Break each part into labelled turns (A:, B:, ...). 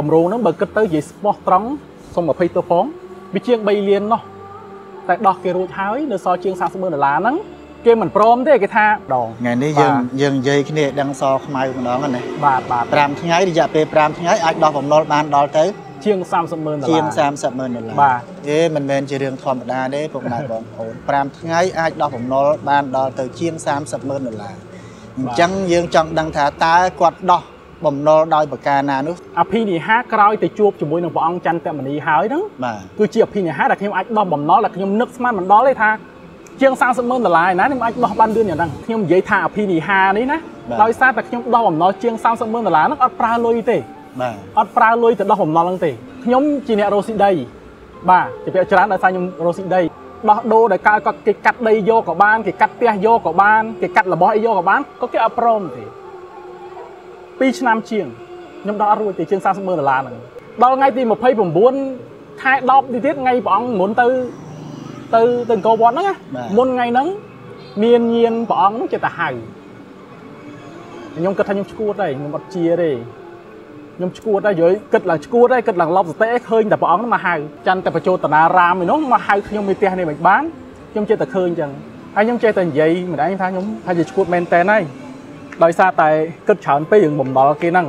A: កម្រងហ្នឹងបើគិតទៅនិយាយស្មោះត្រង់សុំ20ទៅផងវាជាង3លាននោះតែដោះគេរួចហើយនៅសល់ជាង40ម៉ឺនដុល្លារហ្នឹងគេមិនព្រមទេគេថាដង
B: ថ្ងៃនេះយើងយើងនិយាយគ្នាដឹងសខ្មៅម្ដងណា
A: បាទបាទ
B: 5ថ្ងៃរយៈពេល5ថ្ងៃអាចដោះបំណុលបានដល់ទៅ
A: ជាង30ម៉ឺនដុល្លារ
B: ជាង30ម៉ឺនដុល្លារ
A: បាទ
B: ទេមិនមែនជារឿងធម្មតាទេពុកម៉ែបងប្អូន5ថ្ងៃអាចដោះបំណុលបានដល់ទៅជាង30ម៉ឺនដុល្លារអញ្ចឹងយើងចង់ដឹងថាតើគាត់ដោះ បំណុលដោយប្រការណានោះ
A: អភិនិហាក្រោយទៅជួបជាមួយនឹងព្រះអង្គចន្ទមនីហើយហ្នឹង
B: បាទ
A: គឺជាអភិនិហាដែលខ្ញុំអាចដោះបំណុលដែលខ្ញុំនឹកស្មានមិនដល់ទេថាជាង30ម៉ឺនដុល្លារឯណាខ្ញុំអាចដោះបានលឿនយ៉ាងហ្នឹងខ្ញុំនិយាយថាអភិនិហានេះណាដោយសារតែខ្ញុំដោះបំណុលជាង30ម៉ឺនដុល្លារហ្នឹងអត់ប្រើលុយទេ
B: បាទ
A: អត់ប្រើលុយទៅដោះបំណុលហ្នឹងទេខ្ញុំជាអ្នករស់ស៊ីដីបាទជាពាក្យច្រើនដោយសារខ្ញុំរស់ស៊ីដីដោះដូរដោយការគាត់គេកាត់ដីយកក៏បានគេកាត់ផ្ទះយកក៏បានគេកាត់របស់អីយកក៏បានក៏គេអត់ព្រមទេ 2ឆ្នាំជាងខ្ញុំដោះអត់រួចទេជាង30ម៉ឺនដុល្លារហ្នឹងដល់ថ្ងៃទី29ខែ10នេះទៀតថ្ងៃព្រះអង្គមុនទៅទៅទៅអង្គរវត្តហ្នឹងណាមុនថ្ងៃហ្នឹងមានញៀនព្រះអង្គចិត្តទៅហៅខ្ញុំគិតថាខ្ញុំឈួតហើយខ្ញុំអត់ជាទេខ្ញុំឈួតហើយយល់គិតឡើងឈួតហើយគិតឡើងលប់សតិឃើញតែព្រះអង្គមកហៅច័ន្ទតែបញ្ចោតនារាមឯនោះមកហៅខ្ញុំពីផ្ទះនេះមិនបានខ្ញុំចេះតែឃើញចឹងហើយខ្ញុំចេះតែនិយាយម្ដាយថាខ្ញុំថាជាឈួតមែនតើហើយ ដោយសារតែគិតច្រើនពេករឿងបំណុលគេហ្នឹង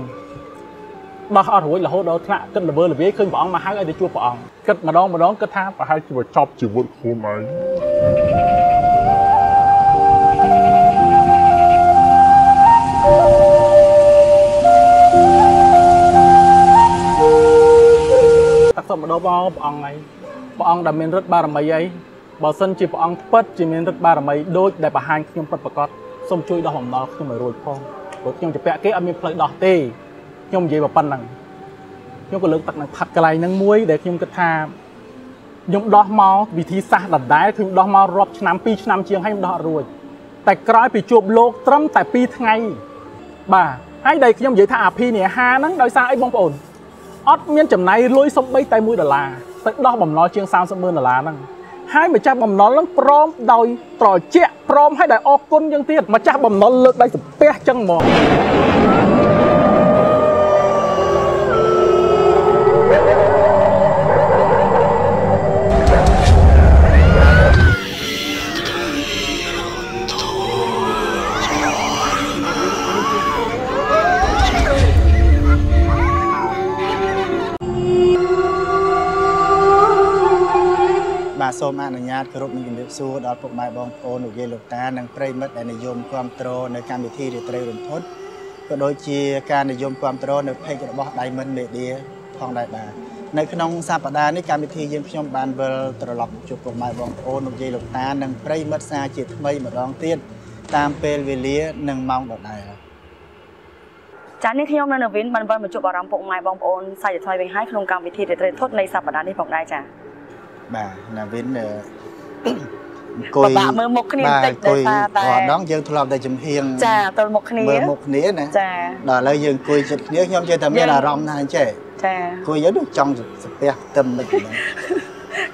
A: ដោះអត់រួចរហូតដល់ថ្នាក់គិតល្វើល្វាយឃើញព្រះអង្គមកហៅឲ្យទៅជួបព្រះអង្គគិតម្ដងម្ដងគិតថាប្រហែលជាចប់ជីវិតខ្លួនឯងតាសុំម្ដងបងព្រះអង្គហើយព្រះអង្គដែលមានឫទ្ធិបារមីអីបើសិនជាព្រះអង្គពិតជាមានឫទ្ធិបារមីដូចដែលបង្ហាញខ្ញុំពិតប្រកប សូមជួយដោះបំណុលខ្ញុំឲ្យរួចផងព្រោះខ្ញុំជាពាក់គេអត់មានផ្លូវដោះទេខ្ញុំនិយាយប៉ុណ្ណឹងខ្ញុំក៏លើកទឹកនឹងផាត់កន្លែងហ្នឹងមួយដែលខ្ញុំគិតថាខ្ញុំដោះមកវិធីសាស្ត្រដដែលខ្ញុំដោះមករាប់ឆ្នាំ2ឆ្នាំជាងហើយខ្ញុំដោះអត់រួចតែក្រោយពីជួបលោកត្រឹមតែ2ថ្ងៃបាទហើយដែលខ្ញុំនិយាយថាអាភីនេហាហ្នឹងដោយសារអីបងប្អូនអត់មានចំណាយលុយសំបីតែ1ដុល្លារទៅដោះបំណុលជាង30ម៉ឺនដុល្លារហ្នឹង ហើយម្ចាស់បំណុលនឹងព្រមដោយត្រជាក់ព្រមឲ្យដោយអរគុណយ៉ាងទៀតម្ចាស់បំណុលលើកដៃសំពះចឹងហ្មង
B: សូមអនុញ្ញាតគោរពនិងជំរាបសួរដល់ពុកម៉ែបងប្អូនលោកយាយលោកតានិងប្រិយមិត្តដែលនិយមគ្រប់គ្រងនៅកម្មវិធីរាត្រីរន្ធត់ក៏ដូចជាការនិយមគ្រប់គ្រងនៅ page របស់ Diamond Media ផងដែរបាទនៅក្នុងសប្តាហ៍នេះកម្មវិធីយើងខ្ញុំបានវិលត្រឡប់ជួបពុកម៉ែបងប្អូនលោកយាយលោកតានិងប្រិយមិត្តសាជាថ្មីម្ដងទៀតតាមពេលវេលានិងម៉ោងដដែល
C: ចានេះខ្ញុំនៅនវិនបានវិលមកជួបអារម្មណ៍ពុកម៉ែបងប្អូនសាជាថ្មីវិញហើយក្នុងកម្មវិធីរាត្រីរន្ធត់នៃសប្តាហ៍នេះផងដែរចា
B: បាទណាវិន
C: អង្គុយបាក់មើលមុខគ្នាបន្តិច
B: ដោយសារតែរាល់ដងយើងធ្លាប់តែចំហៀង
C: ចាទល់មុខគ្នា
B: មើលមុខគ្នាណា
C: ចា
B: ដល់ឥឡូវយើងអង្គុយជិតគ្នាខ្ញុំចេះតែមានអារម្មណ៍ថាអញ្ចេះ
C: ចា
B: អង្គុយយើងចង់ស្ពះខ្ទឹមនឹកហ្នឹង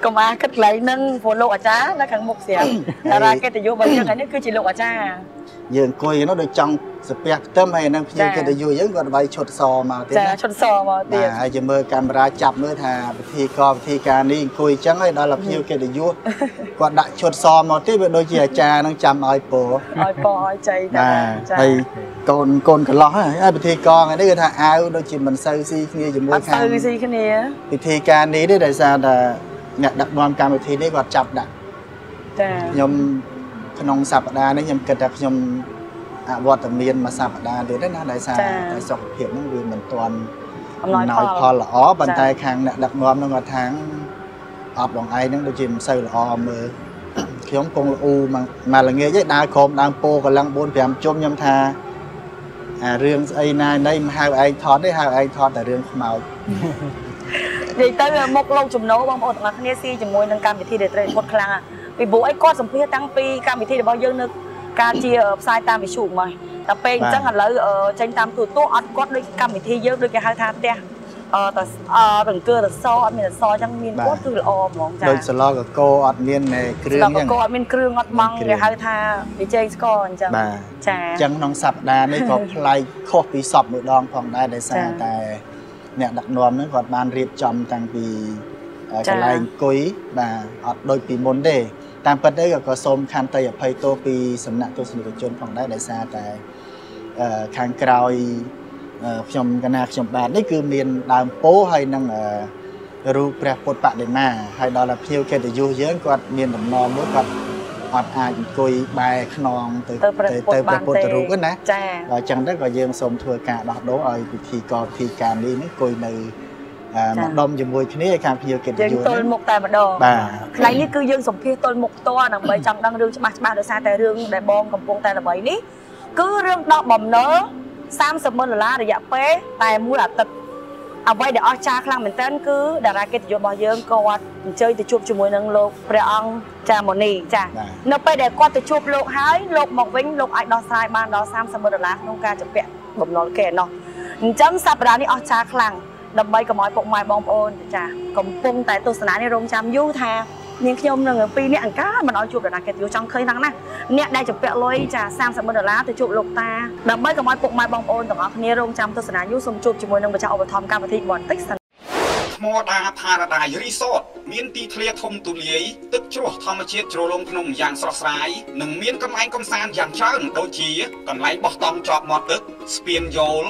C: កុំអាគិតកន្លែងហ្នឹងព្រោះលោកអាចារ្យនៅខាងមុខស្រាប់តារាកិត្តិយសរបស់យើងនេះគឺជាលោកអាចារ្យ
B: យើងអង្គុយនោះដូចចង់សាពះខ្ទឹមហើយនឹងភ្ញៀវកិត្តិយសយើងគាត់វាយឈុតសមកទៀត
C: ចាឈុតសមកទៀត
B: ហើយជាមើលកាមេរ៉ាចាប់មើលថាពិធីករពិធីការនេះអង្គុយចឹងហើយដល់ភ្ញៀវកិត្តិយសគាត់ដាក់ឈុតសមកទៀតវាដូចជាអាចារ្យនឹងចាំឲ្យពោ
C: ឲ្យពោឲ្យចៃ
B: តាចាហើយកូនកូនកន្លោះហើយពិធីករថ្ងៃនេះគឺថាអាវដូចជាមិនសូវស៊ីគ្នាជាមួយ
C: ខាងអត់សូវស៊ីគ្នា
B: ពិធីការនេះទេដោយសារតែ អ្នកដឹកនាំកម្មវិធីនេះគាត់ចាប់ដាក់
C: ចា
B: ខ្ញុំក្នុងសប្តាហ៍នេះខ្ញុំគិតថាខ្ញុំអវត្តមានមួយសប្តាហ៍ទៀតណាដោយសារតែសុខភាពហ្នឹងវាមិនទាន់
C: អំណោយ
B: ផលល្អប៉ុន្តែខាងអ្នកដឹកនាំហ្នឹងគាត់ថាអបបងឯងហ្នឹងដូចជាមិនសូវល្អមើលខ្ញុំគង់លូមកល្ងាចឯដើរក្រោមដើមពោកម្លឹង4 5ជុំខ្ញុំថាអារឿងស្អីណាណៃមិនហៅឯងថតទេហៅឯងថតតែរឿងខ្មោច
C: និយាយទៅមុខលោកចំណោបងប្អូនទាំងអស់គ្នាស៊ីជាមួយនឹងកម្មវិធីដែលត្រូវឈុតខ្លាំងពីព្រោះអីគាត់សម្ភាសតាំងពីកម្មវិធីរបស់យើងនៅការជាផ្សាយតាមវិទ្យុមកតែពេលអញ្ចឹងឥឡូវចេញតាមទូរទស្សន៍អត់គាត់ដូចកម្មវិធីយើងដូចគេហៅថាផ្ទះអឺតរង្គើរសអត់មានរសអញ្ចឹងមានគាត់គឺល្អហ្មងចា
B: ដូចសឡកកោអត់មានគ្រឿងអញ្ចឹង
C: កោអត់មានគ្រឿងអត់ម៉ង់គេហៅថាវិជ័យស្ករអញ្ចឹង
B: ចាអញ្ចឹងក្នុងសប្តាហ៍នេះក៏ប្លែកខុសពីសពមួយដងផងដែរដោយសារតែ អ្នកដឹកនាំហ្នឹងគាត់បានរៀបចំតាំងពីអឺ
C: ចា៎
B: កន្លែងអង្គុយបាទអត់ដូចពីមុនទេតាមពិតទៅក៏ក៏សូមខន្តីអភ័យទោសពីសំណាក់ទស្សនិកជនផងដែរដោយសារតែអឺខាងក្រោយអឺខ្ញុំកណាខ្ញុំបាទនេះគឺមានដើមពោធិ៍ហើយនឹងអឺរូបព្រះពុទ្ធបដិមាហើយដល់តែភ្ញៀវកិត្តិយសយើងគាត់មានដំណងមួយគាត់ អត់អាចអង្គុយបែរខ្នងទៅ
C: ទៅព្រះពុទ្ធ
B: ទៅ
C: បា
B: ព្រះ
C: ន
B: ពុទ្ធ
C: ទេ
B: រូបហ្នឹងណា
C: ចា
B: ដល់អញ្ចឹងទៅក៏យើងសូមធ្វើការដោះដូរឲ្យពិធីករពិធីការនេះនេះគួយនៅអឺម្ដុំជាមួយគ្នាឲ្យខាងភ្ញៀវកិត្តិ
C: យើង
B: យស
C: ទល់
B: ហ្នឹង
C: មុខតែម្ដង
B: បាទ
C: កន្លែងនេះគឺយើងសម្ភាសទល់មុខផ្ទាល់ដើម្បីចង់ដឹងរឿងច្បាស់ច្បាស់ដោយសារតែរឿងដែលបងកំពុងតែល្បីនេះគឺរឿងដកបំណុល30ម៉ឺនដុល្លាររយៈពេលតែមួយអាទិត្យ អ្វីដែលអស្ចារ្យខ្លាំងមែនទែនគឺតារាកិត្តិយសរបស់យើងគាត់អញ្ជើញទៅជួបជាមួយនឹងលោកព្រះអង្គចាមុនីចា
B: បាទ
C: នៅពេលដែលគាត់ទៅជួបលោកហើយលោកមកវិញលោកអាចដោះស្រាយបានដល់30ម៉ឺនដុល្លារក្នុងការជំពាក់បំណុលគេឯណោះអញ្ចឹងសប្តាហ៍នេះអស្ចារ្យខ្លាំងដើម្បីកុំឲ្យពុកម៉ែបងប្អូនចាកំពុងតែទស្សនានេះរងចាំយូរថា នាងខ្ញុំនឹងពីរនាក់អង្ការមិនឲ្យជួបតារាកិត្តិយសចង់ឃើញហ្នឹងណាអ្នកដែលជំពាក់លុយចា30ម៉ឺនដុល្លារទៅជួបលោកតាដើម្បីកុំឲ្យពុកម៉ែបងប្អូនទាំងអស់គ្នារងចាំទស្សនាយូរសូមជួបជាមួយនឹងម្ចាស់ឧបត្ថម្ភកម្មវិធីបន្តិចសិន
D: ថ្មដាផារ៉ាដាយរីសតមានទីធ្លាធំទូលាយទឹកជ្រោះធម្មជាតិជ្រលងភ្នំយ៉ាងស្រស់ស្រាយនិងមានកន្លែងកំសាន្តយ៉ាងច្រើនដូចជាកន្លែងបោះតង់ជាប់មាត់ទឹកស្ពានយោល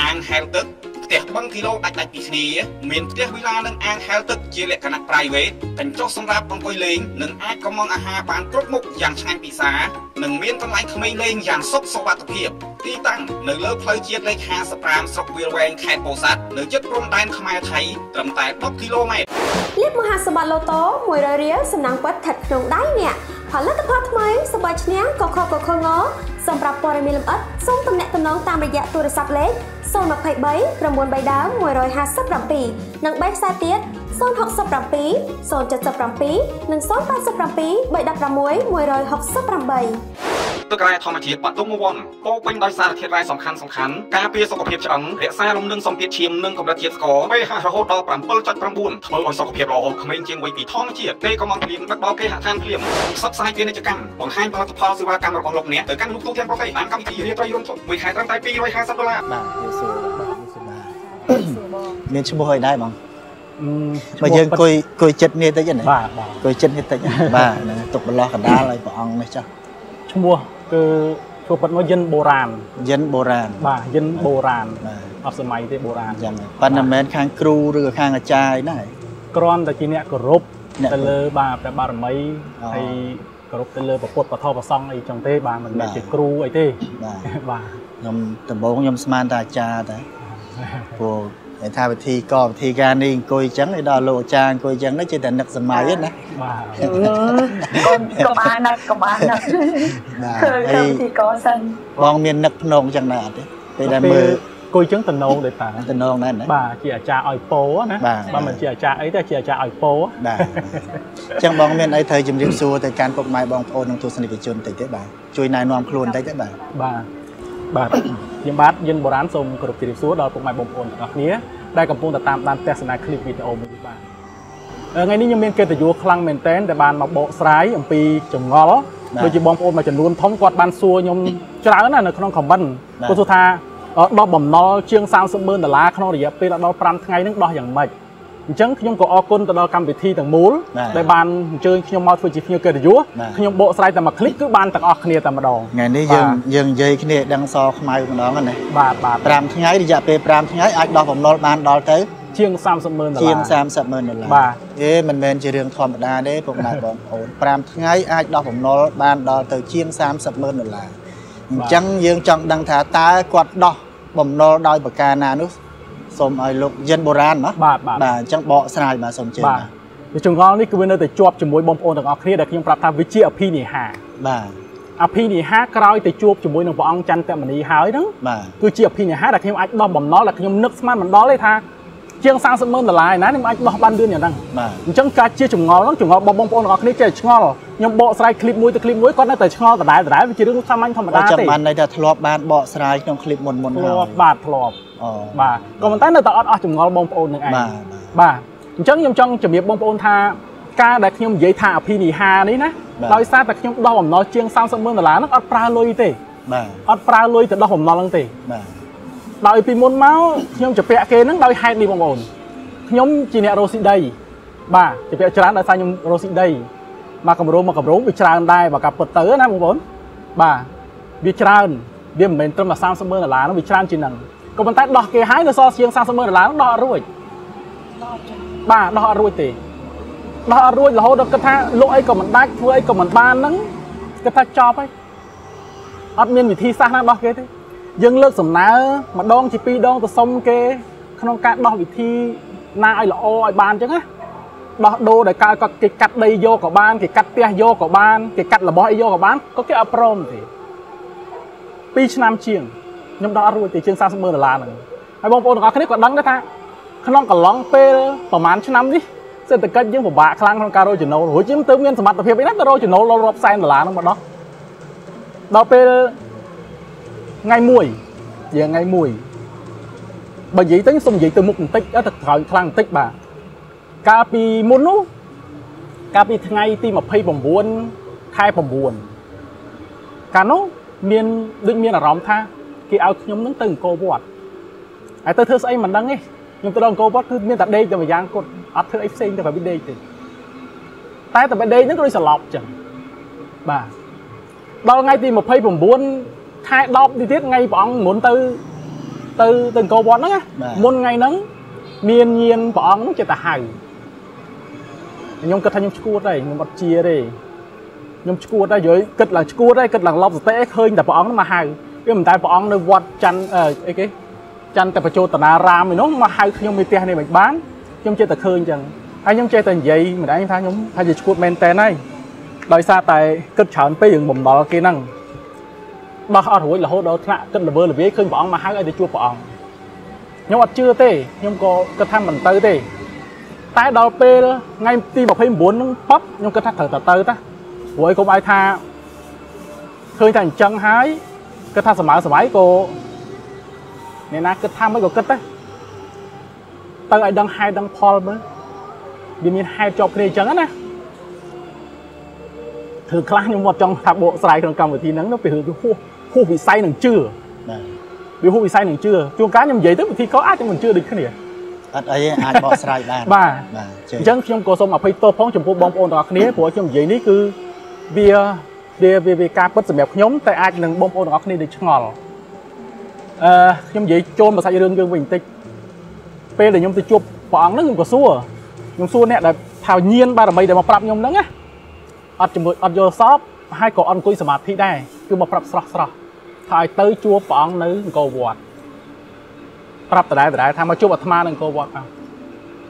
D: អាងហែលទឹក ផ្ទះបឹងគីឡូដាច់ដាច់ពីគ្នាមានផ្ទះវិឡានិងអាងហែលទឹកជាលក្ខណៈ private កញ្ចុះសម្រាប់អង្គុយលេងនិងអាចកុម្ម៉ង់អាហារបានគ្រប់មុខយ៉ាងឆ្ងាញ់ពិសានិងមានកន្លែងក្មេងលេងយ៉ាងសុខសុវត្ថិភាពទីតាំងនៅលើផ្លូវជាតិលេខ55ស្រុកវាលវែងខេត្តពោធិ៍សាត់នៅជិតព្រំដែនខ្មែរថៃត្រឹមតែ10គីឡូម៉ែត្រ
E: លាបមហាសម្បត្តិឡូតូ100រៀលសំណាងពិតស្ថិតក្នុងដៃអ្នកផលិតផលថ្មីសប្បាយឈ្នះកខកកខង សម្រាប់ព័ត៌មានលម្អិតសូមទំនាក់ទំនងតាមរយៈទូរស័ព្ទលេខ023 932ដើម157និង3ខ្សែទៀត 067 077និង087 316 168
D: ទឹករ៉ែធម្មជាតិបាត់ទុំវ័នពោពេញដោយសារធាតុរ៉ែសំខាន់សំខាន់ការពារសុខភាពឆ្អឹងរក្សាលំនឹងសម្ពាធឈាមនិងកម្រិតជាតិស្ករ pH រហូតដល់7.9ធ្វើឲ្យសុខភាពល្អក្មេងជាងវ័យពីធម្មជាតិពេលកំងភ្លៀងដឹកដល់គេហដ្ឋានភ្លៀងផ្សព្វផ្សាយពាណិជ្ជកម្មបង្ហាញផលិតផលសេវាកម្មរបស់លោកអ្នកទៅកាន់លោកទូទាំងប្រទេសតាមកម្មវិធីរៀបរយរួមទុនមួយខែត្រឹមតែ250ដុល្លារ
B: បាទយេស៊ូបាទយេស៊ូបាទមានឈ្មោះអីដែរបង
A: អឺ
B: បើយើងអង្គុយអង្គុយចិត្តនេះតិចណា
A: បាទបាទ
B: អង្គុយចិត្តនេះតិចបាទហ្នឹងទុកបន្លោះកណ្ដាលឲ្យព្រះអង្គនេះចុះ
A: ឈ្មោះគឺឈ្មោះពិតមកយិនបុរាណ
B: យិនបុរាណ
A: បាទយិនបុរាណ
B: បាទ
A: អត់សម័យទេបុរាណ
B: អញ្ចឹងប៉ុន្តែមិនមែនខាងគ្រូឬក៏ខាងអាចារ្យណា
A: គ្រាន់តែជាអ្នកគោរព
B: អ្នក
A: ទៅលើបាទព្រះបារមី
B: អូ
A: ហើយគោរពទៅលើព្រះពុទ្ធពធប្រសង្ឃអីចឹងទេបាទមិនមែន
B: បាទ
A: ជាគ្រូអីទេ
B: បាទ
A: បាទ
B: ខ្ញុំដំបូងខ្ញុំស្មានតែអាចារ្យតែព្រោះ ឯថាវិធីកវិធីការនេះអង្គុយអញ្ចឹងឯដល់លោកអាចារ្យអង្គុយអញ្ចឹងនេះចេះតែនឹកសម័យហ្នឹងណា
A: បាទ
C: កុំកុំអានណាកុំអានណា
B: បាទ
C: ធ្វើ
B: ហើ
C: កម្ម
B: យ
C: វិធីកសិន
B: បងមាននឹកភ្នងអញ្ចឹងដែរអត់ទេពេលដែលមើល
A: គួយចឹងតំណងដែរតា
B: តំណងដែរណា
A: បាទជាអាចារ្យឲ្យពោណា
B: បាទ
A: បាទមិនជាអាចារ្យអីទេជាអាចារ្យឲ្យពោ
B: បាទអញ្ចឹងបងមានអីត្រូវជំរាបសួរទៅកាន់ពុកម៉ែបងប្អូននិងទស្សនិកជនតិចទេបាទជួយណែនាំខ្លួនតិចទេបាទ
A: បាទ បាទខ្ញុំបាទយិនបុរាណសូមគោរពជម្រាបសួរដល់ពុកម៉ែបងប្អូនទាំងអស់គ្នាដែលកំពុងតែតាមដានទស្សនាឃ្លីបវីដេអូមួយនេះបាទអឺថ្ងៃនេះខ្ញុំមានកិត្តិយសខ្លាំងមែនទែនដែលបានមកបកស្រាយអំពីចងល់ដូចជាបងប្អូនមួយចំនួនធំគាត់បានសួរខ្ញុំច្រើនណាស់នៅក្នុងខមមិនគាត់សួរថាអឺដោះបំណុលជាង30ម៉ឺនដុល្លារក្នុងរយៈពេលដល់5ថ្ងៃហ្នឹងដោះយ៉ាងម៉េច អញ្ចឹងខ្ញុំក៏អរគុណទៅដល់កម្មវិធីទាំងមូលដែលបានអញ្ជើញខ្ញុំមកធ្វើជាភ្ញៀវកិត្តិយសខ្ញុំបកស្រាយតែមួយคลิปគឺបានទាំងអស់គ្នាតែម្ដង
B: ថ្ងៃនេះយើងយើងនិយាយគ្នាឲ្យដឹងសខ្មៅម្ដងណា
A: បាទបាទ
B: 5ថ្ងៃរយៈពេល5ថ្ងៃអាចដោះបំណុលបានដល់ទៅ
A: ជាង30ម៉ឺនដុល្លារ
B: ជាង30ម៉ឺនដុល្លារ
A: បាទ
B: អេមិនមែនជារឿងធម្មតាទេពុកម៉ែបងប្អូន5ថ្ងៃអាចដោះបំណុលបានដល់ទៅជាង30ម៉ឺនដុល្លារអញ្ចឹងយើងចង់ដឹងថាតើគាត់ដោះបំណុលដោយប្រការណានោះ សូមឲ្យលោកយិនបុរាណណា
A: បាទបាទ
B: អញ្ចឹងបកស្រាយបាទសូមជឿ
A: បាទវាចង្អល់នេះគឺវានៅតែជាប់ជាមួយបងប្អូនទាំងអស់គ្នាដែលខ្ញុំប្រាប់ថាវាជាអភិនិហា
B: បាទ
A: អភិនិហាក្រោយទៅជួបជាមួយនឹងព្រះអង្គចន្ទមនីហើយហ្នឹងគឺជាអភិនិហាដែលខ្ញុំអាចដោះបំណុលដែលខ្ញុំនឹកស្មានមិនដល់ទេថាជាង30ម៉ឺនដុល្លារឯណាខ្ញុំអាចដោះបានលឿនយ៉ាងហ្នឹងអញ្ចឹងការជាចងល់ហ្នឹងចងល់បងប្អូនទាំងអស់គ្នាចេះឆ្ងល់ខ្ញុំបកស្រាយឃ្លីបមួយទៅឃ្លីបមួយគាត់នៅតែឆ្ងល់ដដែលដដែលវាជារឿងសាមញ្ញធម្មតា
B: ទេចាំបានន័យថាធ្លាប់បានបកស្រាយក្នុងឃ្លីបមុនមុនហើយធ្លា
A: ប់បាទធ្លាប់ បាទក៏ប៉ុន្តែនៅតែអត់អស់ចង្អល់បងប្អូននឹងឯង
B: បាទ
A: បាទអញ្ចឹងខ្ញុំចង់ជំរាបបងប្អូនថាការដែលខ្ញុំនិយាយថាអភិនិហានេះណា
B: បាទ
A: ដោយសារតែខ្ញុំដោះបំណុលជាង30ម៉ឺនដុល្លារហ្នឹងអត់ប្រើលុយទេ
B: បាទ
A: អត់ប្រើលុយទៅដោះបំណុលហ្នឹងទេ
B: បាទ
A: ដោយពីមុនមកខ្ញុំជពាក់គេហ្នឹងដោយហេតុនេះបងប្អូនខ្ញុំជាអ្នករស់ស៊ីដីបាទជពាក់ច្រើនដោយសារខ្ញុំរស់ស៊ីដីមកកម្រោងមកកម្រោងវាច្រើនដែរបើកាពិតទៅណាបងប្អូនបាទវាច្រើនវាមិនមែនត្រឹមតែ30ម៉ឺនដុល្លារនោះវាច្រើនជាងហ្នឹង ក៏ប៉ុន្តែដោះគេហើយនៅសល់ជាង30ម៉ឺនដុល្លារនោះដោះអត់រួចបាទដោះអត់រួចទេដោះអត់រួចរហូតដល់គិតថាលក់អីក៏មិនដាច់ធ្វើអីក៏មិនបានហ្នឹងគិតថាចប់ហើយអត់មានវិធីសាស្ត្រណាដោះគេទេយើងលើកសំណើម្ដងជាពីរដងទៅសុំគេ ក្នុងការដោះវិធីណាឲ្យល្អឲ្យបានអញ្ចឹងណាដោះដូរដែលកើតក៏គេកាត់ដីយកក៏បានគេកាត់ផ្ទះយកក៏បានគេកាត់របស់អីយកក៏បានក៏គេអត់ព្រមទេ2ឆ្នាំជាង ខ្ញុំដោះអត់រួចទេជាង30ម៉ឺនដុល្លារហ្នឹងហើយបងប្អូនទាំងអស់គ្នាក៏ដឹងដែរថាក្នុងកន្លងពេលប្រហែលឆ្នាំនេះសេដ្ឋកិច្ចយើងពិបាកខ្លាំងក្នុងការរកចំណូលរួចយើងទៅមានសមត្ថភាពអីណាទៅរកចំណូលរាប់សែនដុល្លារហ្នឹងមកដោះដល់ពេលថ្ងៃមួយយើងថ្ងៃមួយបើនិយាយទៅសុំនិយាយទៅមុខបន្តិចទៅក្រោយខ្លាំងបន្តិចបាទកាលពីមុននោះកាលពីថ្ងៃទី29ខែ9កាលនោះមានដូចមានអារម្មណ៍ថា គេឲ្យខ្ញុំនឹងទៅអង្គរវត្តហើយទៅធ្វើស្អីមិនដឹងទេខ្ញុំទៅដល់អង្គរវត្តគឺមានតែដេកតែម្យ៉ាងគត់អត់ធ្វើអីផ្សេងទៅតែវាដេកទេតែតែដេកហ្នឹងគឺដូចសន្លប់ចឹងបាទដល់ថ្ងៃទី29ខែ10នេះទៀតថ្ងៃព្រះអង្គមុនទៅទៅទៅអង្គរវត្តហ្នឹងណាមុនថ្ងៃហ្នឹងមានញៀនព្រះអង្គហ្នឹងចិត្តទៅហៅខ្ញុំគិតថាខ្ញុំឈួតហើយខ្ញុំអត់ជាទេខ្ញុំឈួតហើយយល់គិតឡើងឈួតហើយគិតឡើងឡប់សតិឃើញតែព្រះអង្គហ្នឹងមកហៅ វាមិនតែព្រះអង្គនៅវត្តច័ន្ទអីគេច័ន្ទតបជោតនារាមឯនោះមកហៅខ្ញុំពីផ្ទះនេះមិនបានខ្ញុំចេះតែឃើញចឹងហើយខ្ញុំចេះតែនិយាយម្ដាយថាខ្ញុំថាជាឈួតមែនតើហើយដោយសារតែគិតច្រើនពេករឿងបំណុលគេហ្នឹងដោះអត់រួចរហូតដល់ថ្នាក់គិតល្វើល្វាយឃើញព្រះអង្គមកហៅឲ្យទៅជួបព្រះអង្គខ្ញុំអត់ជឿទេខ្ញុំក៏គិតថាមិនទៅទេតែដល់ពេលថ្ងៃទី29ហ្នឹងប៉បខ្ញុំគិតថាត្រូវតែទៅតាព្រោះអីកុំឲ្យថាឃើញតែអញ្ចឹងហើយ គិតថាសម័យសម័យក៏អ្នកណាគិតថាមិនក៏គិតដែរទៅឲ្យដឹងហេតុដឹងផលមើលវាមានហេតុជាប់គ្នាអញ្ចឹងណាធ្វើខ្លះខ្ញុំអត់ចង់ថាបកស្រាយក្នុងកម្មវិធីហ្នឹងទៅពីរឿងហួសហួសវិស័យនឹងជឿ
B: បាទ
A: វាហួសវិស័យនឹងជឿជួនកាលខ្ញុំនិយាយទៅវិធីក៏អាចមិនជឿដូចគ្នា
B: អត់អីអាចបកស្រាយបាន
A: បាទបាទអញ្ចឹងខ្ញុំក៏សូមអភ័យទោសផងចំពោះបងប្អូនទាំងអស់គ្នាព្រោះខ្ញុំនិយាយនេះគឺវា វាវាការពិតសម្រាប់ខ្ញុំតែអាចនឹងបងប្អូនទាំងអស់គ្នាដូចឆ្ងល់អឺខ្ញុំនិយាយចូលមកសាច់រឿងយើងវិញបន្តិចពេលដែលខ្ញុំទៅជួបព្រះអង្គហ្នឹងខ្ញុំក៏សួរខ្ញុំសួរអ្នកដែលថាញៀនបារមីដែលមកប្រាប់ខ្ញុំហ្នឹងណាអត់ជាមួយអត់យល់សពហើយក៏អត់អង្គុយសមាធិដែរគឺមកប្រាប់ស្រស់ស្រស់ថាឲ្យទៅជួបព្រះអង្គនៅអង្គរវត្តប្រាប់ដដែលដដែលថាមកជួបអាត្មានៅអង្គរវត្ត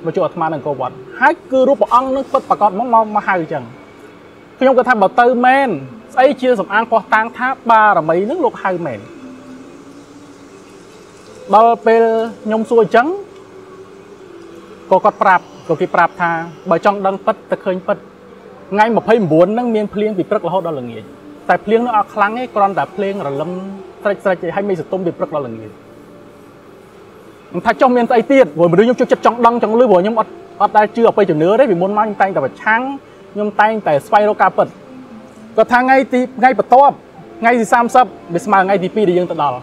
A: មកជួបអាត្មានៅអង្គរវត្តហើយគឺរូបព្រះអង្គនឹងពិតប្រកបមកមកហៅអញ្ចឹងខ្ញុំគាត់ថាបើទៅមែនស្អីជាសំអាងពោះតាំងថាបារមីនឹងលោកហៅមែនដល់ពេលខ្ញុំសួរអញ្ចឹងក៏គាត់ប្រាប់ក៏គេប្រាប់ថាបើចង់ដឹងពិតទៅឃើញពិតថ្ងៃ29ហ្នឹងមានភ្លៀងពីព្រឹករហូតដល់ល្ងាចតែភ្លៀងនោះអត់ខ្លាំងទេគ្រាន់តែភ្លៀងរលឹមស្រេចស្រេចឯងហើយមានសន្ទុំពីព្រឹកដល់ល្ងាចខ្ញុំថាចុះមានស្អីទៀតព្រោះមនុស្សខ្ញុំចូលចិត្តចង់ដឹងចង់លឺព្រោះខ្ញុំអត់អត់ដែលជឿអបិយជំនឿទេពីមុនមកខ្ញុំតែងតែប្រឆាំងខ្ញុំតែងតែស្វែងរកការពិត គាត់ថាថ្ងៃទីថ្ងៃបន្ទាប់ថ្ងៃទី30វាស្មើថ្ងៃទី2ដែលយើងទៅដល់